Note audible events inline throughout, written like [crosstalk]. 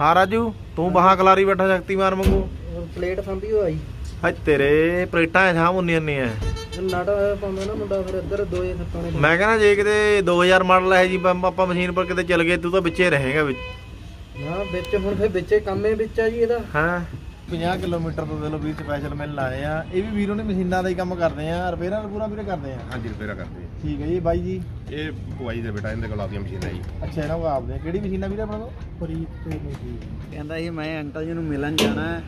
ਹਾਂ ਰਾਜੂ ਤੂੰ ਬਾਹਾਂ ਕਲਾਰੀ ਬੈਠਾ ਸ਼ਕਤੀਮਾਨ ਵਾਂਗੂ। ਪਲੇਟ ਫੰਬੀ ਹੋਈ। ਹਾਏ ਤੇਰੇ ਪਲੇਟਾਂ ਛਾਂ ਮੁੰਨੀਆਂ ਨਹੀਂ ਐ ਨਟ ਪਾਉਂਦਾ ਨਾ ਮੁੰਡਾ ਫਿਰ ਇੱਧਰ ਦੋ ਜੇ ਸੱਤਾਂ ਨੇ ਮੈਂ ਕਹਿੰਦਾ ਜੇ ਕਿਤੇ 2000 ਮਾਡਲ ਹੈ ਜੀ ਆਪਾਂ ਮਸ਼ੀਨ ਪਰ ਕਿਤੇ ਚੱਲ ਗਏ ਤੂੰ ਤਾਂ ਵਿੱਚੇ ਰਹੇਗਾ ਵਿੱਚ। ਨਾ ਵਿੱਚ ਹੁਣ ਫਿਰ ਵਿੱਚੇ ਕੰਮੇ ਵਿੱਚ ਆ ਜੀ ਇਹਦਾ। ਹਾਂ। 50 ਕਿਲੋਮੀਟਰ ਤੋਂ ਦੇ ਲੋ ਵੀਰ ਸਪੈਸ਼ਲ ਮਿਲ ਆਏ ਆ। ਇਹ ਵੀ ਵੀਰੋਂ ਨੇ ਮਸ਼ੀਨਾਂ ਦਾ ਹੀ ਕੰਮ ਕਰਦੇ ਆ। ਰਿਪੇਅਰਾਂ ਪੂਰਾ ਵੀਰੇ ਕਰਦੇ ਆ? ਹਾਂਜੀ ਰਿਪੇਅਰ ਕਰਦੇ ਆ। ਠੀਕ ਹੈ ਜੀ। ਬਾਈ ਜੀ? ਇਹ ਪੁਆਈ ਦੇ ਬੇਟਾ ਇਹਦੇ ਕੋਲ ਆਪਦੀਆਂ ਮਸ਼ੀਨਾਂ ਜੀ। ਅੱਛਾ ਇਹਨਾਂ ਕੋ ਆਪਦੇ ਕਿਹੜੀ ਮਸ਼ੀਨਾਂ ਵੀਰੇ ਆਪਣਾ ਕੋਲ? ਫਰੀਦ ਤੇ ਜੀ ਕਹਿੰਦਾ ਸੀ ਮੈਂ ਅੰਕਲ ਜੀ ਨੂੰ ਮਿਲਣ ਜਾਣਾ ਹੈ।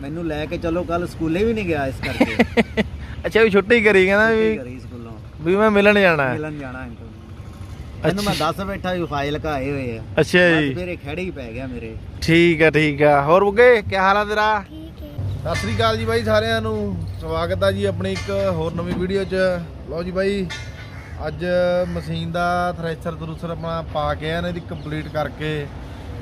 ਮੈਨੂੰ ਲੈ ਕੇ ਚੱਲੋ ਕੱਲ ਸਕੂਲੇ ਵੀ ਨਹੀਂ ਗਿਆ ਇਸ ਕਰਕੇ। [laughs] ਅੱਛਾ ਵੀ ਛੁੱਟੀ ਕਰੀ ਕਹਿੰਦਾ ਵੀ ਕਰੀ ਸਕੂਲੋਂ। ਵੀ ਮੈਂ ਮਿਲਣ ਜਾਣਾ ਹੈ। ਮਿਲਣ ਜਾਣਾ ਅੰਕਲ ਨੂੰ ਇਹਨੂੰ ਮੈਂ ਦੱਸ ਬੈਠਾ ਵੀ ਫਾਈਲ ਘਾਏ ਹੋਏ ਆ। ਅੱਛਾ ਜੀ। ਮੇਰੇ ਖੜੇ ਹੀ ਪੈ ਗਿਆ ਮੇਰੇ। ਠੀਕ ਆ ਠੀਕ ਆ। ਹੋਰ ਬੁੱਗੇ ਕੀ ਹਾਲ ਆ ਤੇਰਾ? ਸਤਿ ਸ੍ਰੀ ਅਕਾਲ ਜੀ ਬਾਈ ਸਾਰਿਆਂ ਨੂੰ। ਸਵਾਗਤ ਆ ਜੀ ਆਪਣੀ ਇੱਕ ਹੋਰ ਨਵੀਂ ਵੀਡੀਓ 'ਚ। ਲਓ ਜੀ ਬਾਈ ਅੱਜ ਮਸ਼ੀਨ ਦਾ ਥ੍ਰੈਸ਼ਰ ਥਰੂਸਰ ਆਪਣਾ ਪਾ ਕੇ ਆਏ ਨੇ ਇਹਦੀ ਕੰਪਲੀਟ ਕਰਕੇ।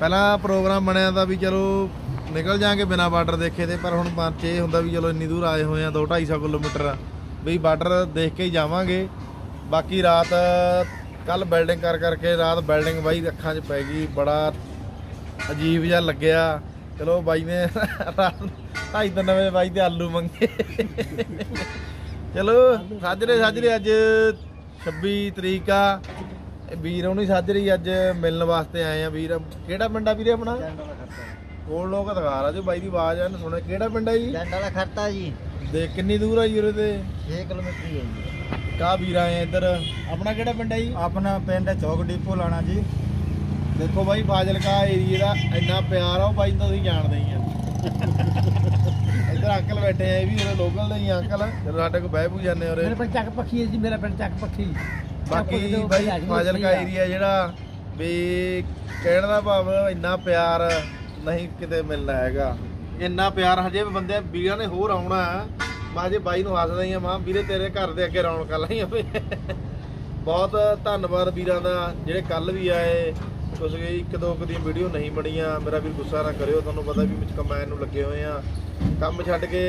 ਪਹਿਲਾਂ ਪ੍ਰੋਗਰਾਮ ਬਣਿਆ ਤਾਂ ਵੀ ਚਲੋ ਨਿਕਲ ਜਾਾਂਗੇ ਬਿਨਾ ਬਾਰਡਰ ਦੇਖੇ ਤੇ ਪਰ ਹੁਣ ਮਨ 'ਚ ਇਹ ਹੁੰਦਾ ਵੀ ਚਲੋ ਇੰਨੀ ਦੂਰ ਆਏ ਹੋਏ ਆ 2 250 ਕਿਲੋਮੀਟਰ। ਵੀ ਬਾਰਡਰ ਦੇਖ ਕੇ ਹੀ ਜਾਵਾਂਗੇ। ਬਾਕੀ ਰਾਤ ਕੱਲ ਬਿਲਡਿੰਗ ਕਰ ਕਰਕੇ ਰਾਤ ਬਿਲਡਿੰਗ ਬਾਈ ਅੱਖਾਂ 'ਚ ਪੈ ਗਈ ਬੜਾ ਅਜੀਬ ਜਿਹਾ ਲੱਗਿਆ। ਚਲੋ ਬਾਈ ਨੇ ਰਾਤ ਢਾਈ ਤਿੰਨ ਵਜੇ ਬਾਈ ਤੇ ਆਲੂ ਮੰਗੇ। ਚਲੋ ਸਾਜਰੇ ਸਾਜਰੇ ਅੱਜ 26 ਤਰੀਕ ਆ। ਵੀਰ ਉਹਨੂੰ ਸਾਜਰੇ ਅੱਜ ਮਿਲਣ ਵਾਸਤੇ ਆਏ ਆ ਵੀਰ। ਕਿਹੜਾ ਪਿੰਡ ਆ ਵੀਰੇ ਆਪਣਾ? ਕੋਲ ਲੋਕ ਦਿਖਾ ਰਾ ਜੋ ਬਾਈ ਦੀ ਆਵਾਜ਼ ਆ ਇਹਨੇ ਸੁਣਿਆ। ਕਿਹੜਾ ਪਿੰਡ ਆ ਜੀ? ਡੰਡਾ ਦਾ ਖਰਤਾ ਜੀ। ਦੇਖ ਕਿੰਨੀ ਦੂਰ ਆ ਜੀ ਉਰੇ ਤੇ? 6 ਕਿਲੋਮੀਟਰ ਹੀ ਹੈ ਜੀ। ਕਾ ਵੀਰ ਆਏ ਇੱਧਰ। ਆਪਣਾ ਕਿਹੜਾ ਪਿੰਡ ਆ ਜੀ? ਆਪਣਾ ਪਿੰਡ ਚੌਕ ਡਿਪੋ ਲਾਣਾ ਜੀ। ਦੇਖੋ ਬਾਈ ਫਾਜ਼ਿਲਕਾ ਏਰੀਏ ਦਾ ਇੰਨਾ ਪਿਆਰ ਆ ਉਹ ਬਾਈ ਤੁਸੀਂ ਜਾਣਦੇ ਹੀ ਆ। ਇੱਧਰ ਅੰਕਲ ਬੈਠੇ ਆ ਇਹ ਵੀ ਉਹਦੇ ਲੋਕਲ ਦੇ ਹੀ ਅੰਕਲ। ਜਦੋਂ ਸਾਡੇ ਕੋਲ ਬਹਿ ਬੂ ਜਾਂਦੇ ਉਰੇ। ਮੇਰੇ ਪਿੰਡ ਚੱਕ ਪੱਖੀ ਹੈ ਜੀ ਮੇਰਾ ਪਿੰਡ ਚੱਕ ਪੱਖੀ। ਬਾਕੀ ਬਾਈ ਫਾਜ਼ਿਲਕਾ ਏਰੀਆ ਜਿਹੜਾ ਵੀ ਕਹਿਣ ਦਾ ਭਾਵ ਇੰਨਾ ਪਿਆਰ ਨਹੀਂ ਕਿਤੇ ਮਿਲਣਾ ਹੈਗਾ। ਇੰਨਾ ਪਿਆਰ ਹਜੇ ਵੀ ਬੰਦੇ ਵੀਰਾਂ ਨੇ ਹੋਰ ਆਉਣਾ। ਮੈਂ ਹਜੇ ਬਾਈ ਨੂੰ ਹੱਸਦਾ ਹੀ ਆ ਮਾਂ ਵੀਰੇ ਤੇਰੇ ਘਰ ਦੇ ਅੱਗੇ ਰੌਣਕਾਂ ਲਾਈਆਂ ਹੋਏ ਬਹੁਤ ਧੰਨਵਾਦ ਵੀਰਾਂ ਦਾ ਜਿਹੜੇ ਕੱਲ ਵੀ ਆਏ। ਕੁਝ ਇੱਕ ਦੋ ਕੁ ਦੀਆਂ ਵੀਡੀਓ ਨਹੀਂ ਬਣੀਆਂ। ਮੇਰਾ ਵੀ ਗੁੱਸਾ ਨਾ ਕਰਿਓ ਤੁਹਾਨੂੰ ਪਤਾ ਵੀ ਵਿੱਚ ਕਮੈਨ ਨੂੰ ਲੱਗੇ ਹੋਏ ਆ। ਕੰਮ ਛੱਡ ਕੇ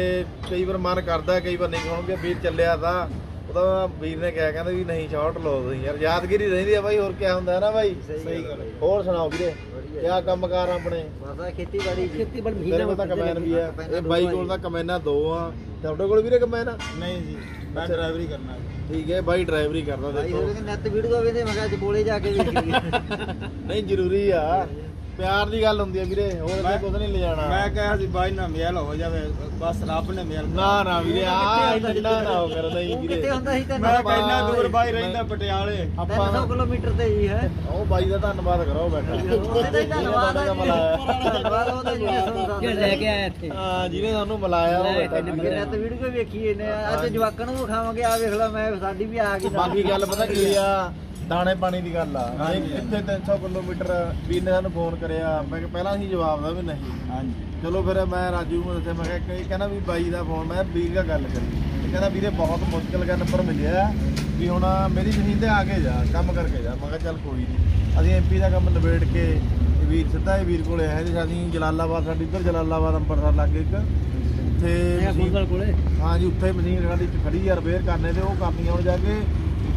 ਕਈ ਵਾਰ ਮਨ ਕਰਦਾ ਕਈ ਵਾਰ ਨਹੀਂ ਕਹੋਗੇ ਵੀਰ ਚੱਲਿਆ ਤਾਂ ਉਹਦਾ ਵੀਰ ਨੇ ਕਿਹਾ ਕਹਿੰਦਾ ਵੀ ਨਹੀਂ ਸ਼ਾਰਟ ਲਓ ਤੁਸੀਂ ਯਾਰ। ਯਾਦਗਿਰੀ ਰਹਿੰਦੀ ਆ ਬਾਈ ਹੋਰ ਕੀ ਹੁੰਦਾ ਹੈ ਨਾ ਬਾਈ? ਸਹੀ ਗੱਲ। ਹੋਰ ਸੁਣਾਓ ਵੀਰੇ? ਕਿਆ ਕੰਮਕਾਰ ਆ ਆਪਣੇ? ਬਸ ਖੇਤੀਬਾੜੀ ਖੇਤੀਬਾੜੀ ਤੇਰੇ ਕੋਲ ਤਾਂ ਕਮੈਨ ਵੀ ਆ। ਇਹ ਬਾਈ ਕੋਲ ਤਾਂ ਕਮੈਨਾਂ ਦੋ ਆ। ਤੁਹਾਡੇ ਕੋਲ ਵੀਰੇ ਕਮੈਨ ਆ? ਨਹੀਂ ਜੀ ਮੈਂ ਡਰਾਈਵਰੀ ਕਰਨਾ ਠੀਕ ਹੈ ਬਾਈ ਡਰਾਈਵਰੀ ਕਰਦਾ ਦੇਖੋ। ਨੈਟ ਵੀਡੀਓ ਵੇਂਦੇ ਮੈਂ ਕਿਹਾ ਅੱਜ ਬੋਲੇ ਜਾ ਕੇ ਵੇਖੀਏ [laughs] ਨਹੀਂ ਜ਼ਰੂਰੀ ਆ। ਪਿਆਰ ਦੀ ਗੱਲ ਹੁੰਦੀ ਆ ਵੀਰੇ ਹੋਰ ਅੱਗੇ ਕੁਝ ਨਹੀਂ ਲਿਜਾਣਾ ਮੈਂ ਕਿਹਾ ਸੀ ਬਾਈ ਨਾਲ ਮੇਲ ਹੋ ਜਾਵੇ ਬਸ ਰੱਬ ਨੇ ਮੇਲ ਨਾ ਨਾ ਵੀਰੇ ਆ ਇੰਨਾ ਨਾ ਹੋ ਕਰ ਨਹੀਂ ਉਹ ਵੀਰੇ। ਕਿੱਥੇ ਹੁੰਦਾ ਸੀ ਤੈਨੂੰ ਮੈਂ ਕਹਿੰਦਾ ਦੂਰ ਬਾਈ ਰਹਿੰਦਾ ਪਟਿਆਲੇ। 300 ਆਪਾਂ ਕਿਲੋਮੀਟਰ ਤੇ ਹੀ ਹੈ। ਉਹ ਬਾਈ ਦਾ ਧੰਨਵਾਦ ਕਰੋ ਬੈਠਾ ਉਹਦਾ ਹੀ ਧੰਨਵਾਦ ਆ ਜੀ ਮਿਲਾਇਆ। ਧੰਨਵਾਦ ਉਹਦਾ ਜੀ ਜਿਹੜਾ ਲੈ ਕੇ ਆਇਆ ਇੱਥੇ? ਹਾਂ ਜਿਹਨੇ ਸਾਨੂੰ ਮਿਲਾਇਆ ਉਹ ਬੈਠਾ ਅੱਗੇ ਨੈਟ ਵੀਡੀਓ ਵੇਖੀਏ ਨੇ ਅੱਜ ਜਵਾਕਾਂ ਨੂੰ ਵਿਖਾਵਾਂਗੇ ਆ ਵੇਖ ਲੈ ਮੈਂ ਸਾਡੀ ਵੀ ਆ ਗਈ। ਬਾਕੀ ਗੱਲ ਪਤਾ ਕੀ ਆ? ਦਾਣੇ ਪਾਣੀ ਦੀ ਗੱਲ ਆ। ਇਹ ਕਿੱਥੇ 300 ਕਿਲੋਮੀਟਰ ਵੀਰ ਨੇ ਸਾਨੂੰ ਫੋਨ ਕਰਿਆ। ਮੈਂ ਕਿਹਾ ਪਹਿਲਾਂ ਅਸੀਂ ਜਵਾਬ ਦਾ ਵੀ ਨਹੀਂ। ਹਾਂਜੀ। ਚਲੋ ਫਿਰ ਮੈਂ ਰਾਜੂ ਨੂੰ ਦੱਸਿਆ ਮੈਂ ਕਿਹਾ ਕਿ ਕਹਿੰਦਾ ਵੀ ਬਾਈ ਦਾ ਫੋਨ ਮੈਂ ਵੀਰ ਦਾ ਗੱਲ ਕਰੀ। ਤੇ ਕਹਿੰਦਾ ਵੀਰੇ ਬਹੁਤ ਮੁਸ਼ਕਲ ਦਾ ਨੰਬਰ ਮਿਲਿਆ ਵੀ ਹੁਣ ਮੇਰੀ ਮਸ਼ੀਨ ਤੇ ਆ ਕੇ ਜਾ ਕੰਮ ਕਰਕੇ ਜਾ। ਮੈਂ ਕਿਹਾ ਚੱਲ ਕੋਈ ਨਹੀਂ। ਅਸੀਂ ਐਮਪੀ ਦਾ ਕੰਮ ਨਿਬੇੜ ਕੇ ਇਹ ਵੀਰ ਸਿੱਧਾ ਇਹ ਵੀਰ ਕੋਲੇ ਆਏ ਤੇ ਅਸੀਂ ਜਲਾਲਾਬਾਦ ਸਾਡੀ ਇੱਧਰ ਜਲਾਲਾਬਾਦ ਅੰਮ੍ਰਿਤਸਰ ਲੱਗੇ ਇੱਕ। ਕੋਲੇ? ਹਾਂ ਜੀ ਉੱਥੇ ਮਸ਼ੀਨ ਸਾਡੀ ਖੜੀ ਆ ਰਿਪੇਅਰ ਕਰਨੇ ਤੇ ਉਹ ਕਰਨੀ ਆ ਹੁਣ ਜਾ ਕੇ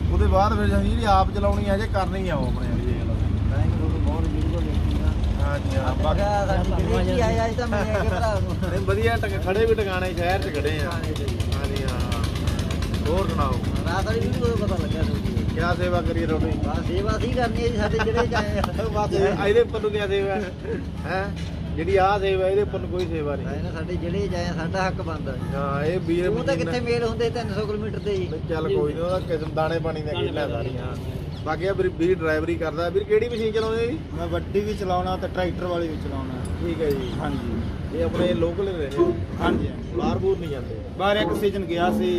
ਉਹਦੇ ਬਾਅਦ ਫਿਰ ਅਸੀਂ ਜਿਹੜੀ ਆਪ ਚਲਾਉਣੀ ਆ ਜੇ ਕਰਨੀ ਆ ਉਹ ਆਪਣੇ ਵਾਲੀ ਬਹੁਤ ਵੀਡੀਓ ਵੇਖੀਆਂ ਹਾਂ ਜੀ ਹਾਂ ਮੈਂ ਕਿਹਾ ਸਾਡੀ ਜਿਹੜੀ ਆਇਆ ਅੱਜ ਤਾਂ ਮੈਂ ਆ ਕੇ ਭਰਾ ਨੂੰ ਨਹੀਂ ਵਧੀਆ ਟਕ- ਖੜੇ ਵੀ ਟਿਕਾਣੇ ਸ਼ਹਿਰ 'ਚ ਖੜੇ ਆ। ਹਾਂ ਜੀ ਹਾਂ। ਹੋਰ ਸੁਣਾਓ? ਕਿਆ ਸੇਵਾ ਤੁਹਾਡੀ? ਬਸ ਸੇਵਾ ਸੀ ਕਰਨੀ ਹੈ ਜੀ ਸਾਡੇ ਜਿਹੜੇ [laughs] ਜਾਏ ਬਸ ਇਹ- ਇਹਦੇ ਉੱਪਰ ਨੂੰ ਕਿਆ ਸੇਵਾ? ਹੈ? ਜਿਹੜੀ ਆਹ ਸੇਵਾ ਇਹਦੇ ਉੱਪਰ ਨੂੰ ਕੋਈ ਸੇਵਾ ਨਹੀਂ ਨਾ ਸਾਡੇ ਜਿਹੜੇ ਜਾਏ ਸਾਡਾ ਹੱਕ ਬਣਦਾ ਹਾਂ ਇਹ ਵੀਰ ਉਹ ਤਾਂ ਮਸ਼ੀਨ- ਕਿੱਥੇ ਮੇਲ ਹੁੰਦੇ 300 ਕਿਲੋਮੀਟਰ ਤੇ ਹੀ ਨਹੀਂ, ਚੱਲ ਕੋਈ ਨਹੀਂ ਉਹਦਾ ਕਿਸਮ ਦਾਣੇ ਪਾਣੀ ਦਾ ਖੇਡਾਂ ਸਾਰੀਆਂ ਬਾਕੀ ਆ ਵੀਰ ਵੀਰ ਡਰਾਈਵਰੀ ਕਰਦਾ ਵੀਰ ਕਿਹੜੀ ਮਸ਼ੀਨ ਚਲਾਉਂਦੇ ਜੀ ਮੈਂ ਵੱਡੀ ਵੀ ਚਲਾਉਣਾ ਤੇ ਟਰੈਕਟਰ ਵਾਲੀ ਵੀ ਚਲਾਉਣਾ ਠੀਕ ਹੈ ਜੀ ਹਾਂਜੀ ਇਹ ਆਪਣੇ ਲੋਕਲ ਹੀ ਰਹਿੰਦੇ ਆ। ਹਾਂਜੀ ਬਾਹਰ ਬੂਰ ਨਹੀਂ ਜਾਂਦੇ ਬਾਹਰ ਇੱਕ ਸੀਜ਼ਨ ਗਿਆ ਸੀ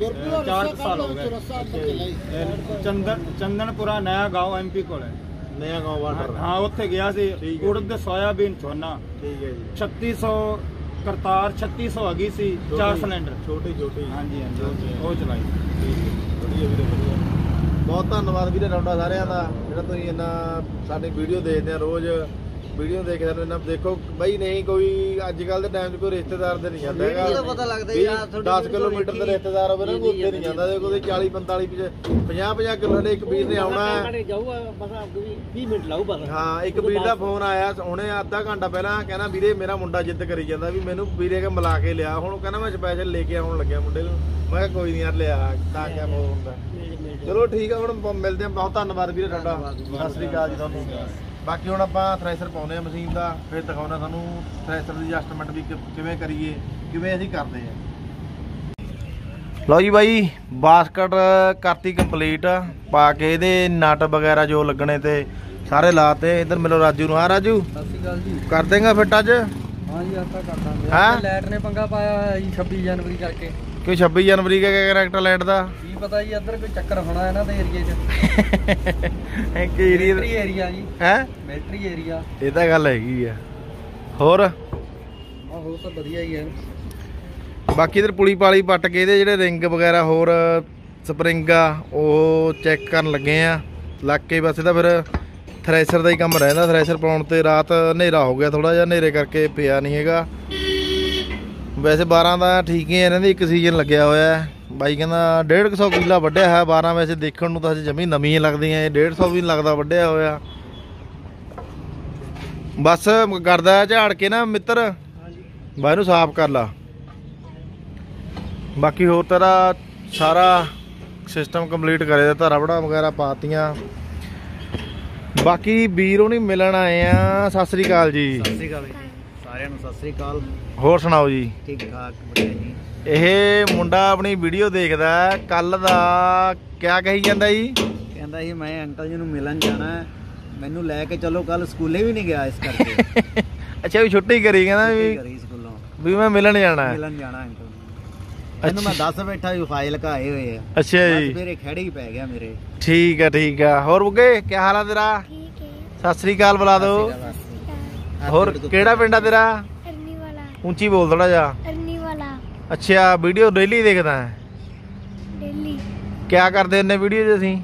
4 ਸਾਲ ਹੋ ਗਏ ਇਹ ਚੰਦਨ ਚੰਦਨਪੁਰਾ ਨਇਆ گاؤں ਐਮਪੀ ਕੋਲ ਹੈ ਹਾਂ ਉੱਥੇ ਗਿਆ ਸੀ। ਠੀਕ ਹੈ। ਉੜਦ ਸੋਇਆਬੀਨ ਝੋਨਾ ਠੀਕ ਹੈ ਜੀ। 3600 ਕਰਤਾਰ 3600 ਹੈਗੀ ਸੀ ਚਾਰ ਸਿਲੰਡਰ। ਛੋਟੀ ਛੋਟੀ। ਹਾਂਜੀ ਹਾਂਜੀ। ਉਹ ਚਲਾਈ। ਵਧੀਆ ਵੀਰੇ ਵਧੀਆ। ਬਹੁਤ ਧੰਨਵਾਦ ਵੀਰੇ ਰੌਂਡਾ ਸਾਰਿਆਂ ਦਾ। ਜਿਹੜਾ ਤੁਸੀਂ ਇੰਨਾ ਸਾਡੀ ਵੀਡੀਓ ਦੇਖਦੇ ਆ ਰੋਜ਼। ਵੀਡੀਓ ਦੇਖਦੇ ਰਹਿੰਦੇ ਦੇਖੋ ਬਈ ਨਹੀਂ ਕੋਈ ਅੱਜ ਕੱਲ ਦੇ ਟਾਈਮ 'ਚ ਕੋਈ ਰਿਸ਼ਤੇਦਾਰ ਦੇ ਨਹੀਂ ਜਾਂਦਾ ਹੈਗਾ। ਤੋਂ ਪਤਾ ਲੱਗਦਾ ਯਾਰ, ਤੁਹਾਡੀ 10 video ਕਿਲੋਮੀਟਰ ਦੇ ਰਿਸ਼ਤੇਦਾਰ ਹੋਵੇ ਨਾ ਉੱਥੇ ਨਹੀਂ ਜਾਂਦਾ। ਦੇਖੋ ਉਹਦੇ 40 45 50 50 ਕਿਲੋ ਦੇ ਇੱਕ ਵੀਰ ਨੇ ਆਉਣਾ। ਹੈ। ਜਾਊਗਾ ਬਸ 20 ਮਿੰਟ ਲਾਊ ਬਸ। ਹਾਂ ਇੱਕ ਵੀਰ ਦਾ ਫੋਨ ਆਇਆ ਉਹਨੇ ਅੱਧਾ ਘੰਟਾ ਪਹਿਲਾਂ ਕਹਿੰਦਾ ਵੀਰੇ ਮੇਰਾ ਮੁੰਡਾ ਜਿੱਦ ਕਰੀ ਜਾਂਦਾ ਵੀ ਮੈਨੂੰ ਵੀਰੇ ਕੇ ਮਿਲਾ ਕੇ ਲਿਆ। ਹੁਣ ਉਹ ਕਹਿੰਦਾ ਮੈਂ ਸਪੈਸ਼ਲ ਲੈ ਕੇ ਆਉਣ ਲੱਗਿਆ ਮੁੰਡੇ ਨੂੰ। ਮੈਂ ਕਿਹਾ ਕੋਈ ਨਹੀਂ ਯਾਰ ਲਿਆ ਤਾਂ ਕਿਆ ਫੋਨ ਹੁੰਦਾ? ਚਲੋ ਠੀਕ ਆ ਹੁਣ ਮਿਲਦੇ ਆ। ਬਹੁਤ ਧੰਨਵਾਦ ਵੀਰੇ ਤੁਹਾਡਾ। ਸਤਿ ਸ੍ਰੀ ਅਕਾਲ ਜੀ ਤੁਹਾਨੂੰ। ਬਾਕੀ ਹੁਣ ਆਪਾਂ ਥ੍ਰੈਸ਼ਰ ਪਾਉਨੇ ਆ ਮਸ਼ੀਨ ਦਾ ਫਿਰ ਦਿਖਾਉਣਾ ਤੁਹਾਨੂੰ ਥ੍ਰੈਸ਼ਰ ਦੀ ਐਡਜਸਟਮੈਂਟ ਵੀ ਕਿਵੇਂ ਕਰੀਏ ਕਿਵੇਂ ਅਸੀਂ ਕਰਦੇ ਆ ਲਓ ਜੀ ਬਾਈ ਬਾਸਕਟ ਕਰਤੀ ਕੰਪਲੀਟ ਪਾ ਕੇ ਇਹਦੇ ਨਟ ਵਗੈਰਾ ਜੋ ਲੱਗਣੇ ਤੇ ਸਾਰੇ ਲਾਤੇ ਇਧਰ ਮਿਲੋ ਰਾਜੂ ਨੂੰ। ਹਾਂ ਰਾਜੂ? ਸਤਿ ਸ਼੍ਰੀ ਅਕਾਲ ਜੀ। ਕਰ ਦੇਗਾ ਫਿੱਟ ਅੱਜ ਹਾਂ ਜੀ ਆਪਾਂ ਕਰ ਦਾਂਗੇ? ਲੈਟ ਨੇ ਪੰਗਾ ਪਾਇਆ ਹੋਇਆ ਜੀ 26 ਜਨਵਰੀ ਕਰਕੇ। ਕਿ 26 ਜਨਵਰੀ ਦਾ ਕਰੈਕਟਰ ਲਾਈਟ ਦਾ? ਕੀ ਪਤਾ ਜੀ ਇੱਧਰ ਕੋਈ ਚੱਕਰ ਹੋਣਾ ਇਹਨਾਂ ਦੇ ਏਰੀਏ 'ਚ। [laughs] ਇੱਕ ਏਰੀਆ ਮਿਲਟਰੀ ਏਰੀਆ ਜੀ। ਹੈ? ਮਿਲਟਰੀ ਏਰੀਆ ਇਹ ਤਾਂ ਗੱਲ ਹੈਗੀ ਆ। ਹੋਰ? ਹੋਰ ਤਾਂ ਵਧੀਆ ਹੀ ਹੈ। ਬਾਕੀ ਇਧਰ ਪੁਲੀ ਪਾਲੀ ਪੱਟ ਕੇ ਇਹਦੇ ਜਿਹੜੇ ਰਿੰਗ ਵਗੈਰਾ ਹੋਰ ਸਪਰਿੰਗ ਆ ਉਹ ਚੈੱਕ ਕਰਨ ਲੱਗੇ ਆ। ਲੱਗ ਕੇ ਬਸ ਇਹਦਾ ਫਿਰ ਥ੍ਰੈਸ਼ਰ ਦਾ ਹੀ ਕੰਮ ਰਹਿੰਦਾ। ਥ੍ਰੈਸ਼ਰ ਪਾਉਣ ਤੇ ਰਾਤ ਹਨੇਰਾ ਹੋ ਗਿਆ ਥੋੜਾ ਜਿਹਾ ਹਨੇਰੇ ਕਰਕੇ ਪਿਆ ਨਹੀਂ ਹੈਗਾ। ਵੈਸੇ 12 ਦਾ ਠੀਕ ਹੀ ਹੈ ਇਹਨਾਂ ਦੀ ਇੱਕ ਸੀਜ਼ਨ ਲੱਗਿਆ ਹੋਇਆ ਹੈ। ਬਾਈ ਕਹਿੰਦਾ 150 ਕਿੱਲਾ ਵੱਢਿਆ ਹੈ 12 ਵੈਸੇ ਦੇਖਣ ਨੂੰ ਤਾਂ ਅਜੇ ਜਮੀ ਨਵੀਆਂ ਲੱਗਦੀਆਂ, ਇਹ 150 ਵੀ ਨੀ ਲੱਗਦਾ ਵੱਢਿਆ ਹੋਇਆ। ਬਸ ਕਰਦਾ ਝਾੜ ਕੇ ਨਾ ਮਿੱਤਰ। ਬਾਈ ਨੂੰ ਸਾਫ਼ ਕਰ ਲਾ। ਬਾਕੀ ਹੋਰ ਤੇਰਾ ਸਾਰਾ ਸਿਸਟਮ ਕੰਪਲੀਟ ਕਰੇ ਧਾਰਾ ਵੜਾ ਵਗੈਰਾ ਪਾਤੀਆਂ। ਬਾਕੀ ਵੀਰੋਂ ਨਹੀਂ ਮਿਲਣ ਆਏ ਆ। ਸਤਿ ਸ੍ਰੀ ਅਕਾਲ ਜੀ। ਸਤਿ ਸ੍ਰੀ ਅਕਾਲ ਜੀ। ਸਾਰਿਆਂ ਨੂੰ ਸਤਿ ਸ੍ਰੀ ਅਕਾਲ। ਹੋਰ ਸੁਣਾਓ ਜੀ। ਠੀਕ ਠਾਕ ਵਧੀਆ ਜੀ। ਇਹ ਮੁੰਡਾ ਆਪਣੀ ਵੀਡੀਓ ਦੇਖਦਾ ਕੱਲ ਦਾ ਕਿਆ ਕਹੀ ਜਾਂਦਾ ਜੀ? ਕਹਿੰਦਾ ਸੀ ਮੈਂ ਅੰਕਲ ਜੀ ਨੂੰ ਮਿਲਣ ਜਾਣਾ ਹੈ। ਮੈਨੂੰ ਲੈ ਕੇ ਚਲੋ ਕੱਲ ਸਕੂਲੇ ਵੀ ਨਹੀਂ ਗਿਆ ਇਸ ਕਰਕੇ। [laughs] ਅੱਛਾ ਵੀ ਛੁੱਟੀ ਕਰੀ ਕਹਿੰਦਾ ਵੀ। ਕਰੀ ਸਕੂਲੋਂ। ਵੀ ਮੈਂ ਮਿਲਣ ਜਾਣਾ ਹੈ। ਮਿਲਣ ਜਾਣਾ ਅੰਕਲ ਨੂੰ। ਇਹਨੂੰ ਮੈਂ ਦੱਸ ਬੈਠਾ ਵੀ ਫਾਈਲ ਘਾਏ ਹੋਏ ਆ। ਅੱਛਾ ਬਸ ਜੀ ਮੇਰੇ ਖੜੇ ਹੀ ਪੈ ਗਿਆ ਮੇਰੇ। ਠੀਕ ਆ ਠੀਕ ਆ। ਹੋਰ ਬੁੱਗੇ ਕੀ ਹਾਲ ਆ ਤੇਰਾ? ਠੀਕ ਹੈ। ਸਤਿ ਸ੍ਰੀ ਅਕਾਲ ਬੁਲਾ ਦੋ ਹੋਰ ਕਿਹੜਾ ਪਿੰਡ ਆ ਤੇਰਾ? ਅਰਨੀ ਵਾਲਾ ਉੱਚੀ ਬੋਲ ਥੋੜਾ ਜਾ ਅਰਨੀ ਵਾਲਾ ਅੱਛਾ ਵੀਡੀਓ ਡੇਲੀ ਦੇਖਦਾ ਹੈ? ਦਿੱਲੀ ਕਿਆ ਕਰਦੇ ਨੇ ਵੀਡੀਓ 'ਚ ਅਸੀਂ?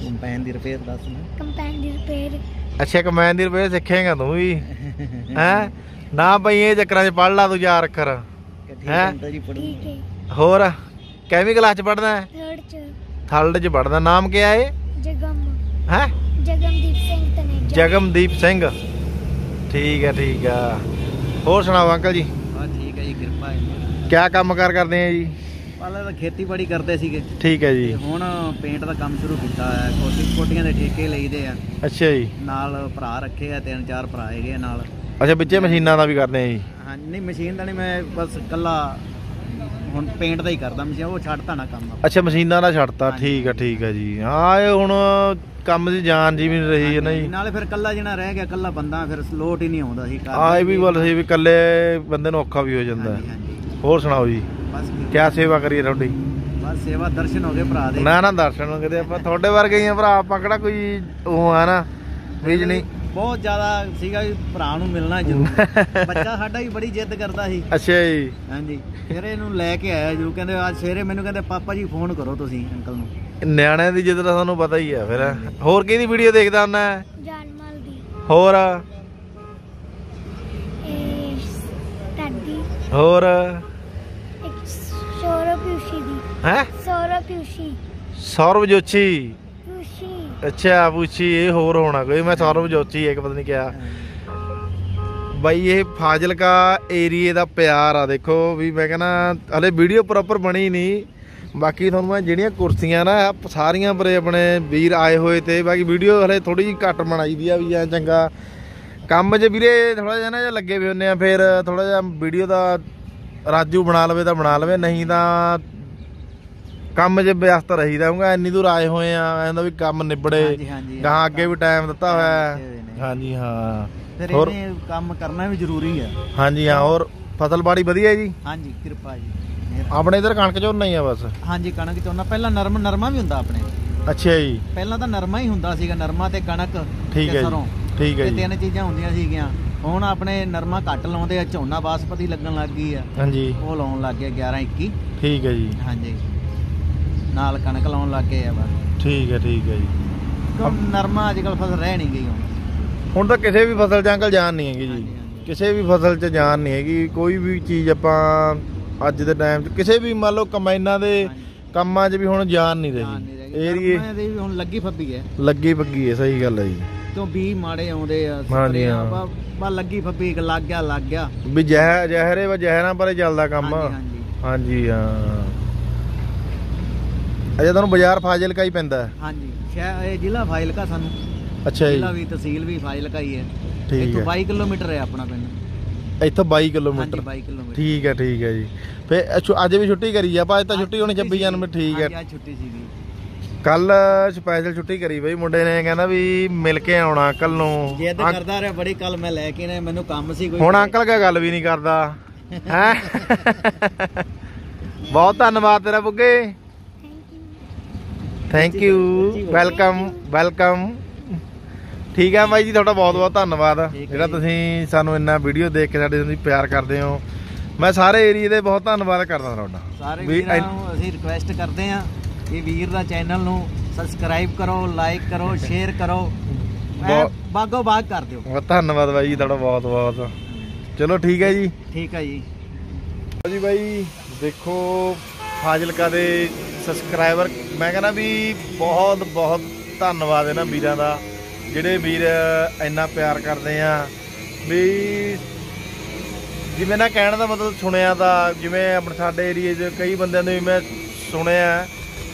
ਕੰਪੈਨ ਦੀ ਰਿਪੇਅਰ ਦੱਸ ਨਾ ਕੰਪੈਨ ਦੀ ਰਿਪੇਅਰ ਅੱਛਾ ਕਮੈਨ ਦੀ ਰੁਪਏ ਸਿੱਖੇਗਾ ਤੂੰ ਵੀ। ਹੈ? ਨਾ ਪਈ ਇਹ ਚੱਕਰਾਂ 'ਚ ਪੜ ਲਾ ਤੂੰ ਯਾਰ ਅੱਖਰ। ਕਿ ਠੀਕ ਹੈਂ? ਹੈ? ਅੰਕਲ ਜੀ ਪੜੂ ਠੀਕ ਹੈ। ਹੋਰ ਕਿਵੇਂ ਕਲਾਸ 'ਚ ਪੜਦਾ ਹੈ? ਥਰਡ ਚ। ਥਰਡ 'ਚ ਪੜਦਾ ਨਾਮ ਕੀ ਹੈ ਜਗਮ। ਹੈ? ਜਗਮਦੀਪ ਸਿੰਘ ਤਨੇਜਾ। ਜਗਮਦੀਪ ਸਿੰਘ। ਠੀਕ ਹੈ ਠੀਕ ਆ ਹੋਰ ਸੁਣਾਓ ਅੰਕਲ ਜੀ? ਹਾਂ ਠੀਕ ਹੈ ਜੀ ਕਿਰਪਾ ਹੈ ਕਿਆ ਕੰਮ ਕਾਰ ਕਰਦੇ ਆ ਜੀ? ਪਹਿਲਾਂ ਤਾਂ ਖੇਤੀਬਾੜੀ ਕਰਦੇ ਸੀਗੇ। ਠੀਕ ਹੈ ਜੀ। ਹੁਣ ਪੇਂਟ ਦਾ ਕੰਮ ਸ਼ੁਰੂ ਕੀਤਾ ਹੈ। ਕੋਟੀ ਕੋਟੀਆਂ ਦੇ ਠੇਕੇ ਲਈਦੇ ਆ। ਅੱਛਾ ਜੀ। ਨਾਲ ਭਰਾ ਰੱਖੇ ਆ ਤਿੰਨ ਚਾਰ ਭਰਾ ਹੈਗੇ ਆ ਨਾਲ। ਅੱਛਾ ਵਿੱਚੇ ਮਸ਼ੀਨਾਂ ਦਾ ਵੀ ਕਰਦੇ ਆ ਜੀ? ਹਾਂ ਨਹੀਂ ਮਸ਼ੀਨ ਦਾ ਨਹੀਂ ਮੈਂ ਬਸ ਕੱਲਾ ਹੁਣ ਪੇਂਟ ਦਾ ਹੀ ਕਰਦਾ ਮਸ਼ੀਨ ਉਹ ਛੱਡਤਾ ਨਾ ਕੰਮ ਅੱਛਾ ਮਸ਼ੀਨਾਂ ਦਾ ਛੱਡਤਾ। ਠੀਕ ਆ ਠੀਕ ਆ ਜੀ। ਹਾਂ ਇਹ ਹੁਣ ਕੰਮ ਦੀ ਜਾਨ ਜੀ ਵੀ ਨਹੀਂ ਰਹੀ ਹੈ ਨਾ ਜੀ ਨਾਲੇ ਫਿਰ ਕੱਲਾ ਜਿਹੜਾ ਰਹਿ ਗਿਆ ਕੱਲਾ ਬੰਦਾ ਫਿਰ ਲੋਟ ਹੀ ਨਹੀਂ ਆਉਂਦਾ ਸੀ ਘਰ ਆ ਇਹ ਵੀ ਗੱਲ ਸਹੀ ਵੀ ਇਕੱਲੇ ਬੰਦੇ ਨੂੰ ਔਖਾ ਵੀ ਹੋ ਜਾਂਦਾ। ਹੈ। ਹੋਰ ਸੁਣਾਓ ਜੀ? ਬਸ ਕਿਆ ਸੇਵਾ ਕਰੀਏ ਤੁਹਾਡੀ? ਬਸ ਸੇਵਾ ਦਰਸ਼ਨ ਹੋ ਗਏ ਭਰਾ ਦੇ। ਨਾ ਨਾ ਦਰਸ਼ਨ ਕਿਤੇ ਆਪਾਂ ਤੁਹਾਡੇ ਵਰਗੇ ਹੀ ਆ ਭਰਾ ਆਪਾਂ ਕਿਹੜਾ ਕੋਈ ਉਹ ਆ ਨਾ ਵੀਜ ਨਹੀਂ। ਬਹੁਤ ਜ਼ਿਆਦਾ ਸੀਗਾ ਵੀ ਭਰਾ ਨੂੰ ਮਿਲਣਾ ਜ਼ਰੂਰ। [laughs] ਬੱਚਾ ਸਾਡਾ ਵੀ ਬੜੀ ਜਿੱਦ ਕਰਦਾ ਸੀ। ਅੱਛਾ ਜੀ। ਹਾਂਜੀ। ਫਿਰ ਇਹਨੂੰ ਲੈ ਕੇ ਆਇਆ ਜੂ ਕਹਿੰਦੇ ਅੱਜ ਸਵੇਰੇ ਮੈਨੂੰ ਕਹਿੰਦੇ ਪਾਪਾ ਜੀ ਫੋਨ ਕਰੋ ਤੁਸੀਂ ਅੰਕਲ ਨੂੰ। ਨਿਆਣਿਆਂ ਦੀ ਜਿੱਦ ਦਾ ਤੁਹਾਨੂੰ ਪਤਾ ਹੀ ਆ ਫਿਰ। ਹੋਰ ਕਿਹਦੀ ਵੀਡੀਓ ਦੇਖਦਾ ਹੁੰਦਾ? ਜਾਨਮਲ ਦੀ। ਹੋਰ? ਇਹ ਟੱਡੀ ਹੋਰ? ਇੱਕ ਸੌਰਵ ਪਿਊਸ਼ੀ ਦੀ। ਹੈ? ਸੌਰਵ ਪਿਊਸ਼ੀ ਸੌਰਵ ਜੋਸ਼ੀ। ਅੱਛਾ, ਪੁੱਛੀ, ਇਹ ਹੋਰ ਹੋਣਾ ਕੋਈ, ਮੈਂ ਸੌਰਵ ਜੋਸ਼ੀ ਇੱਕ ਪਤਾ ਨਹੀਂ ਕਿਹਾ ਬਾਈ, ਇਹ ਫਾਜ਼ਿਲਕਾ ਏਰੀਏ ਦਾ ਪਿਆਰ ਆ, ਦੇਖੋ ਵੀ ਮੈਂ ਕਹਿੰਦਾ, ਹਲੇ ਵੀਡੀਓ ਪ੍ਰੋਪਰ ਬਣੀ ਨਹੀਂ ਬਾਕੀ ਤੁਹਾਨੂੰ ਮੈਂ ਜਿਹੜੀਆਂ ਕੁਰਸੀਆਂ ਨਾ ਸਾਰੀਆਂ ਪਰੇ ਆਪਣੇ ਵੀਰ ਆਏ ਹੋਏ ਤੇ, ਬਾਕੀ ਵੀਡੀਓ ਹਲੇ ਥੋੜੀ ਜਿਹੀ ਘੱਟ ਬਣਾਈ ਦੀ ਆ ਵੀ ਐ ਚੰਗਾ। ਕੰਮ 'ਚ ਵੀਰੇ ਥੋੜਾ ਜਿਹਾ ਨਾ ਜੇ ਲੱਗੇ ਵੀ ਹੁੰਨੇ ਆ, ਫਿਰ ਥੋੜਾ ਜਿਹਾ ਵੀਡੀਓ ਦਾ ਰਾਜੂ ਬਣਾ ਲਵੇ ਤਾਂ ਬਣਾ ਲਵੇ, ਨਹੀਂ ਤਾਂ ਕੰਮ 'ਚ ਵਿਅਸਤ ਰਹੀਦਾ ਹੂੰਗਾ ਇੰਨੀ ਦੂਰ ਆਏ ਹੋਏ ਆ ਐਂਦਾ ਵੀ ਕੰਮ ਨਿਬੜੇ ਹਾਂਜੀ, ਅੱਗੇ ਵੀ ਟਾਈਮ ਦਿੱਤਾ ਹੋਇਆ। ਹੈ। ਹਾਂਜੀ ਹਾਂ। ਫਿਰ ਹੋਰ? ਇਹਨੇ ਕੰਮ ਕਰਨਾ ਵੀ ਜ਼ਰੂਰੀ ਹੈ ਹਾਂਜੀ ਹਾਂ ਹੋਰ? ਫਸਲਬਾੜੀ ਵਧੀਆ ਜੀ? ਹਾਂਜੀ ਕਿਰਪਾ ਜੀ। ਮਿਹਰ- ਆਪਣੇ ਇਧਰ ਕਣਕ ਝੋਨਾ ਹੀ ਆ ਬਸ? ਹਾਂਜੀ ਕਣਕ ਝੋਨਾ ਪਹਿਲਾਂ ਨਰਮ ਨਰਮਾ ਵੀ ਹੁੰਦਾ ਆਪਣੇ। ਅੱਛਾ ਜੀ। ਪਹਿਲਾਂ ਤਾਂ ਨਰਮਾ ਹੀ ਹੁੰਦਾ ਸੀਗਾ ਨਰਮਾ ਤੇ ਕਣਕ ਠੀਕ ਤੇ ਹੈ ਜੀ ਠੀਕ ਹੈ ਇਹ ਜੀ। ਤਿੰਨ ਚੀਜ਼ਾਂ ਹੁੰਦੀਆਂ ਸੀਗੀਆਂ। ਹੁਣ ਆਪਣੇ ਨਰਮਾ ਘੱਟ ਲਾਉਂਦੇ ਆ ਝੋਨਾ ਬਾਸਪਤੀ ਲੱਗਣ ਲੱਗ ਗਈ ਆ। ਹਾਂਜੀ। ਉਹ ਲਾਉਣ ਲੱਗ ਗਏ 11 21 ਠੀਕ ਹੈ ਜੀ। ਹਾਂਜੀ। ਨਾਲ ਕਣਕ ਲਾਉਣ ਲੱਗ ਗਏ ਆ ਬਸ। ਠੀਕ ਹੈ ਠੀਕ ਹੈ ਜੀ। ਕਿਉਂ ਨਰਮਾ ਅੱਜ ਕੱਲ ਫਸਲ ਰਹਿ ਨਹੀਂ ਗਈ ਹੁਣ। ਹੁਣ ਤਾਂ ਕਿਸੇ ਵੀ ਫਸਲ 'ਚ ਅੰਕਲ ਜਾਨ ਨਹੀਂ ਹੈਗੀ ਜੀ। ਹਾਂਜੀ। ਕਿਸੇ ਵੀ ਫਸਲ 'ਚ ਜਾਨ ਨਹੀਂ ਹੈਗੀ। ਕੋਈ ਵੀ ਚੀਜ਼ ਆਪਾਂ ਅੱਜ ਦੇ ਟਾਈਮ 'ਚ ਕਿਸੇ ਵੀ ਮੰਨ ਲਓ ਕੰਬਾਈਨਾਂ ਦੇ ਹਾਂਜੀ। ਕੰਮਾਂ 'ਚ ਵੀ ਹੁਣ ਜਾਨ ਨਹੀਂ ਜਾਨ ਨਹੀਂ ਰਹੀ। ਰਹੀ ਏਰੀਏ ਕਰਮਾਂ ਦੀ ਵੀ ਹੁਣ ਲੱਗੀ ਫੱਬੀ ਹੈ। ਲੱਗੀ ਪੱਗੀ ਹੈ ਸਹੀ ਗੱਲ ਹੈ ਜੀ। ਕਿਉਂ ਵੀ ਮਾੜੇ ਆਉਂਦੇ ਆ ਹਾਂਜੀ, ਸਪਰੇਆਂ, ਹਾਂ। ਬਾ- ਬਾ ਲੱਗੀ ਫੱਬੀ ਇੱਕ ਲੱਗ ਗਿਆ ਲੱਗ ਗਿਆ। ਵੀ ਜ਼ਹਿਰ ਜ਼ਹਿਰੇ ਵਾ ਜ਼ਹਿਰਾਂ ਪਰੇ ਚੱਲਦਾ ਕੰਮ। ਹਾਂਜੀ ਹਾਂਜੀ। ਹਾਂਜੀ ਹਾਂ। ਅਜੇ ਤੁਹਾਨੂੰ ਬਾਜ਼ਾਰ ਫਾਜ਼ਿਲਕਾ ਹੀ ਪੈਂਦਾ ਹੈ। ਹਾਂਜੀ ਸ਼ਹਿਰ ਇਹ ਜ਼ਿਲ੍ਹਾ ਫਾਜ਼ਿਲਕਾ ਸਾਨੂੰ। ਅੱਛਾ ਜੀ। ਜ਼ਿਲ੍ਹਾ ਵੀ ਤਹਿਸੀਲ ਵੀ ਫਾਜ਼ਿਲਕਾ ਹੀ ਹੈ। ਠੀਕ ਇੱਥੋਂ ਹੈ। 22 ਕਿਲੋਮੀਟਰ ਹੈ ਆਪਣਾ ਪਿੰਡ। ਇੱਥੋਂ 22 ਹਾਂਜੀ ਕਿਲੋਮੀਟਰ 22 ਕਿਲੋਮੀਟਰ। ਠੀਕ ਹੈ ਠੀਕ ਹੈ ਜੀ। ਫੇ ਅੱਜ ਵੀ ਛੁੱਟੀ ਕਰੀ ਆ ਅੱਜ ਤਾਂ ਛੁੱਟੀ ਹੋਣੀ 26 ਜਨਵਰੀ ਠੀਕ ਹੈ। ਹਾਂਜੀ ਅੱਜ ਛੁੱਟੀ ਸੀਗੀ। ਕੱਲ ਸਪੈਸ਼ਲ ਛੁੱਟੀ ਕਰੀ ਬਈ ਮੁੰਡੇ ਨੇ ਕਹਿੰਦਾ ਵੀ ਮਿਲ ਕੇ ਆਉਣਾ ਕੱਲ ਨੂੰ। ਜਿੱਦ ਅੰਕ- ਕਰਦਾ ਰਿਹਾ ਬੜੀ ਕੱਲ ਮੈਂ ਲੈ ਕੇ ਨੇ ਮੈਨੂੰ ਕੰਮ ਸੀ ਕੋਈ। ਹੁਣ ਅੰਕਲ ਕਾ ਗੱਲ ਵੀ ਨਹੀਂ ਕਰਦਾ। ਹੈ? [laughs] ਬਹੁਤ ਧੰਨਵਾਦ ਤੇਰਾ Bugge. Thank you welcome welcome ਠੀਕ ਹੈ ਬਾਈ ਜੀ ਤੁਹਾਡਾ ਬਹੁਤ ਬਹੁਤ ਧੰਨਵਾਦ। ਜਿਹੜਾ। ਤੁਸੀਂ ਸਾਨੂੰ ਇੰਨਾ ਵੀਡੀਓ ਦੇਖ ਕੇ ਸਾਡੇ ਤੁਸੀਂ ਪਿਆਰ ਕਰਦੇ ਹੋ। ਮੈਂ ਸਾਰੇ ਏਰੀਆ ਦੇ ਬਹੁਤ ਧੰਨਵਾਦ ਕਰਦਾ ਤੁਹਾਡਾ। ਸਾਰੇ ਵੀਰਾਂ ਨੂੰ ਅਸੀਂ ਰਿਕੁਐਸਟ ਕਰਦੇ ਹਾਂ ਕਿ ਵੀਰ ਦਾ ਚੈਨਲ ਨੂੰ ਸਬਸਕ੍ਰਾਈਬ ਕਰੋ ਲਾਈਕ ਕਰੋ ਸ਼ੇਅਰ ਕਰੋ। ਬਾਗੋ ਬਾਗ ਕਰ ਦਿਓ। ਬਹੁਤ ਧੰਨਵਾਦ ਬਾਈ ਜੀ ਤੁਹਾਡਾ ਬਹੁਤ ਬਹੁਤ। ਚਲੋ ਠੀਕ ਹੈ ਜੀ। ਠੀਕ ਹੈ ਜੀ। ਜੀ ਬਾਈ ਦੇਖੋ ਫਾਜ਼ਿਲਕਾ ਦੇ ਸਬਸਕ੍ਰਾਈਬਰ ਮੈਂ ਕਹਿੰਦਾ ਵੀ ਬਹੁਤ ਬਹੁਤ ਧੰਨਵਾਦ ਇਹਨਾਂ ਵੀਰਾਂ ਦਾ, ਜਿਹੜੇ ਵੀਰ ਇੰਨਾ ਪਿਆਰ ਕਰਦੇ ਆ। ਵੀ ਜਿਵੇਂ ਨਾ ਕਹਿਣ ਦਾ ਮਤਲਬ ਸੁਣਿਆ ਤਾਂ, ਜਿਵੇਂ ਆਪਣੇ ਸਾਡੇ ਏਰੀਏ 'ਚ ਕਈ ਬੰਦਿਆਂ ਨੂੰ ਵੀ ਮੈਂ ਸੁਣਿਆ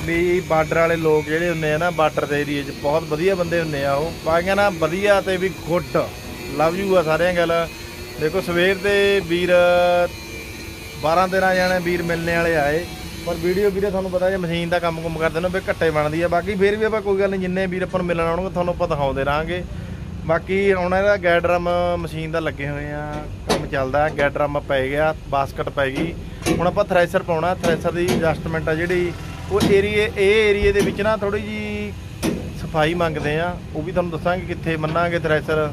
ਵੀ ਬਾਰਡਰ ਵਾਲੇ ਲੋਕ ਜਿਹੜੇ ਹੁੰਦੇ ਆ ਨਾ, ਬਾਰਡਰ ਦੇ ਏਰੀਏ 'ਚ ਬਹੁਤ ਵਧੀਆ ਬੰਦੇ ਹੁੰਦੇ ਆ ਉਹ। ਪਾਈਆਂ ਨਾ ਵਧੀਆ ਤੇ ਵੀ ਗੁੱਡ। ਲਵ ਯੂ ਆ ਸਾਰਿਆਂ ਗੱਲ ਦੇਖੋ ਸਵੇਰ ਦੇ ਵੀਰ 12 13 ਜਾਣੇ ਵੀਰ ਮਿਲਣੇ ਵਾਲੇ ਆਏ। ਪਰ ਵੀਡੀਓ ਵੀਰੇ ਤੁਹਾਨੂੰ ਪਤਾ ਜੇ ਮਸ਼ੀਨ ਦਾ ਕੰਮ ਕੁਮ ਕਰਦੇ ਨੇ ਵੀ ਘੱਟੇ ਬਣਦੀ ਆ। ਬਾਕੀ ਫੇਰ ਵੀ ਆਪਾਂ ਕੋਈ ਗੱਲ ਨਹੀਂ, ਜਿੰਨੇ ਵੀਰ ਆਪਾਂ ਨੂੰ ਮਿਲਣ ਆਉਣਗੇ, ਤੁਹਾਨੂੰ ਆਪਾਂ ਦਿਖਾਉਂਦੇ ਰਹਾਂਗੇ। ਬਾਕੀ ਹੁਣ ਇਹਦਾ ਗੈਡਰਮ ਮਸ਼ੀਨ ਦਾ ਲੱਗੇ ਹੋਏ ਆ, ਕੰਮ ਚੱਲਦਾ ਗੈਡਰਮ ਪੈ ਗਿਆ, ਬਾਸਕਟ ਪੈ ਗਈ। ਹੁਣ ਆਪਾਂ ਥ੍ਰੈਸ਼ਰ ਪਾਉਣਾ, ਥ੍ਰੈਸ਼ਰ ਦੀ ਐਡਜਸਟਮੈਂਟ ਆ ਜਿਹੜੀ, ਉਹ ਏਰੀਏ ਇਹ ਏਰੀਏ ਦੇ ਵਿੱਚ ਨਾ ਥੋੜੀ ਜੀ ਸਫ਼ਾਈ ਮੰਗਦੇ ਆ। ਉਹ ਵੀ ਤੁਹਾਨੂੰ ਦੱਸਾਂਗੇ ਕਿੱਥੇ ਮੰਨਾਂਗੇ ਥ੍ਰੈਸ਼ਰ,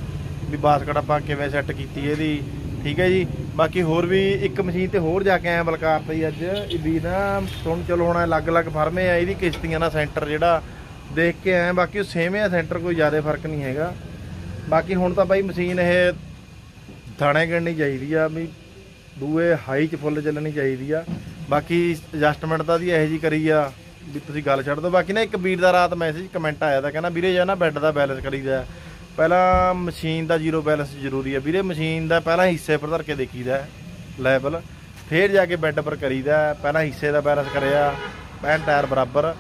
ਵੀ ਬਾਸਕਟ ਆਪਾਂ ਕਿਵੇਂ ਸੈੱਟ ਕੀਤੀ ਇਹਦੀ। ਠੀਕ ਹੈ ਜੀ? ਬਾਕੀ ਹੋਰ ਵੀ ਇੱਕ ਮਸ਼ੀਨ ਤੇ ਹੋਰ ਜਾ ਕੇ ਆਇਆ ਬਲਕਾਰ ਤੇ ਅੱਜ। ਇਹ ਵੀ ਨਾ ਹੁਣ ਚਲੋ ਹੁਣ ਅਲੱਗ-ਅਲੱਗ ਫਰਮੇ ਆ ਇਹਦੀ ਕਿਸ਼ਤੀਆਂ ਦਾ ਸੈਂਟਰ ਜਿਹੜਾ ਦੇਖ ਕੇ ਆਇਆ। ਬਾਕੀ ਉਹ ਸੇਮ ਆ ਸੈਂਟਰ ਕੋਈ ਜ਼ਿਆਦਾ ਫ਼ਰਕ ਨਹੀਂ ਹੈਗਾ। ਬਾਕੀ ਹੁਣ ਤਾਂ ਬਾਈ ਮਸ਼ੀਨ ਇਹ ਥਾਣੇ ਗੜਨੀ ਚਾਹੀਦੀ ਆ, ਵੀ ਦੂਏ ਹਾਈ ਚ ਫੁੱਲ ਚੱਲਣੀ ਚਾਹੀਦੀ ਆ। ਬਾਕੀ ਐਡਜਸਟਮੈਂਟ ਤਾਂ ਦੀ ਇਹੋ ਜੀ ਕਰੀ ਆ, ਵੀ ਤੁਸੀਂ ਗੱਲ ਛੱਡ ਦਿਓ। ਬਾਕੀ ਨਾ ਇੱਕ ਵੀਰ ਦਾ ਰਾਤ ਮੈਸੇਜ ਕਮੈਂਟ ਆਇਆ ਤਾਂ ਕਹਿੰਦਾ, ਵੀਰੇ, ਜਾਂ ਨਾ ਬੈੱਡ ਦਾ ਬੈਲੈਂਸ ਕਰੀਦਾ ਪਹਿਲਾਂ ਮਸ਼ੀਨ ਦਾ ਜ਼ੀਰੋ ਬੈਲੈਂਸ ਜ਼ਰੂਰੀ ਆ ਵੀਰੇ, ਮਸ਼ੀਨ ਦਾ ਪਹਿਲਾਂ ਹਿੱਸੇ ਪਰ ਧਰ ਕੇ ਦੇਖੀਦਾ ਲੈਵਲ ਫੇਰ ਜਾ ਕੇ ਬੈੱਡ ਪਰ ਕਰੀਦਾ ਪਹਿਲਾਂ ਹਿੱਸੇ ਦਾ ਬੈਲੈਂਸ ਕਰਿਆ ਪੈਨ ਟਾਇਰ ਬਰਾਬਰ।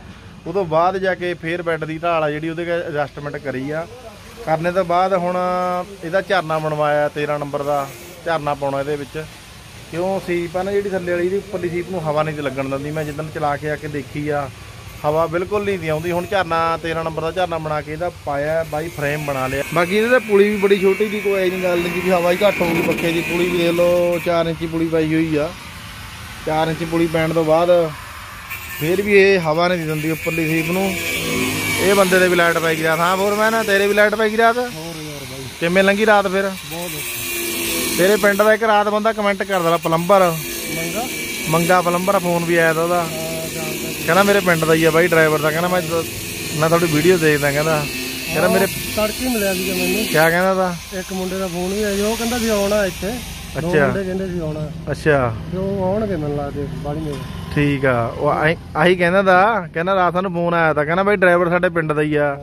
ਉਦੋਂ ਬਾਅਦ ਜਾ ਕੇ ਫੇਰ ਬੈੱਡ ਦੀ ਢਾਲ ਆ ਜਿਹੜੀ ਉਹਦੇ ਐਡਜਸਟਮੈਂਟ ਕਰੀ ਆ। ਕਰਨੇ ਤੋਂ ਬਾਅਦ ਹੁਣ ਇਹਦਾ ਝਰਨਾ ਬਣਵਾਇਆ 13 ਨੰਬਰ ਦਾ, ਝਰਨਾ ਪਾਉਣਾ ਇਹਦੇ ਵਿੱਚ। ਕਿਉਂ? ਸੀਪ ਆ ਨਾ ਜਿਹੜੀ ਥੱਲੇ ਵਾਲੀ, ਇਹਦੀ ਉੱਪਰਲੀ ਸੀਪ ਨੂੰ ਹਵਾ ਨਹੀਂ ਲੱਗਣ ਦਿੰਦੀ। ਮੈਂ ਜਿੱਦਣ ਚਲਾ ਕੇ ਆ ਕੇ ਦੇਖੀ ਆ ਹਵਾ ਬਿਲਕੁਲ ਨਹੀਂ ਦੀ ਆਉਂਦੀ। ਹੁਣ ਝਰਨਾ 13 ਨੰਬਰ ਦਾ ਝਰਨਾ ਬਣਾ ਕੇ ਇਹਦਾ ਪਾਇਆ ਬਾਈ ਫਰੇਮ ਬਣਾ ਲਿਆ। ਬਾਕੀ ਇਹਦੇ ਤੇ ਪੁਲੀ ਵੀ ਬੜੀ ਛੋਟੀ ਦੀ ਕੋਈ ਨਹੀਂ ਗੱਲ ਨਹੀਂ ਵੀ ਹਵਾ ਹੀ ਘੱਟ ਹੋਊਗੀ ਪੱਖੇ ਦੀ। ਪੁਲੀ ਵੀ ਦੇਖ ਲਓ 4 ਇੰਚੀ ਪੁਲੀ ਪਾਈ ਹੋਈ ਆ। 4 ਇੰਚੀ ਪੁਲੀ ਪੈਣ ਤੋਂ ਬਾਅਦ ਫੇਰ ਵੀ ਇਹ ਹਵਾ ਨਹੀਂ ਦਿੰਦੀ ਉੱਪਰਲੀ ਸੀਪ ਨੂੰ। ਇਹ ਬੰਦੇ ਦੇ ਵੀ ਲਾਈਟ ਪੈ ਗਈ ਰਾਤ। ਹਾਂ ਫੋਰਮੈਨ ਤੇਰੇ ਵੀ ਲਾਈਟ ਪੈ ਗਈ ਰਾਤ? ਹੋਰ ਯਾਰ ਬਾਈ। ਕਿਵੇਂ ਲੰਗੀ ਰਾਤ ਫਿਰ? ਬਹੁਤ ਤੇਰੇ ਪਿੰਡ ਦਾ ਇੱਕ ਰਾਤ ਬੰਦਾ ਕਮੈਂਟ ਕਰਦਾ ਪਲੰਬਰ। ਮੰਗਾ? ਮੰਗਾ ਪਲੰਬਰ ਫੋਨ ਵੀ ਆਇਆ ਤਾ ਉਹਦਾ। ਕਹਿੰਦਾ ਮੇਰੇ ਪਿੰਡ ਦਾ ਹੀ ਆ ਬਾਈ ਡਰਾਈਵਰ ਦਾ ਕਹਿੰਦਾ ਮੈਂ ਮੈਂ ਤੁਹਾਡੀ ਵੀਡੀਓ ਦੇਖਦਾ ਕਹਿੰਦਾ। ਕਹਿੰਦਾ ਮੇਰੇ ਤੜਕੇ ਮਿਲਿਆ ਸੀਗਾ ਮੈਨੂੰ। ਕਿਆ ਕਹਿੰਦਾ ਤਾ? ਇੱਕ ਮੁੰਡੇ ਦਾ ਫੋਨ ਵੀ ਆਇਆ ਸੀ, ਉਹ ਕਹਿੰਦਾ ਵੀ ਆਉਣਾ ਇੱਥੇ। ਦੋ ਅੱਛਾ। ਮੁੰਡੇ ਕਹਿੰਦੇ ਸੀ ਆਉਣਾ। ਅੱਛਾ। ਤੇ ਉਹ ਆਉਣਗੇ ਮੈਨੂੰ ਲੱਗਦੇ ਬਾੜੀ ਨੇ ਠੀਕ ਆ। ਉਹ ਆਹੀ ਆਹੀ ਕਹਿੰਦਾ ਦਾ ਕਹਿੰਦਾ ਰਾਤ ਸਾਨੂੰ ਫੋਨ ਆਇਆ ਤਾਂ ਕਹਿੰਦਾ ਬਾਈ ਡਰਾਈਵਰ ਸਾਡੇ ਪਿੰਡ ਦਾ ਹੀ ਆ।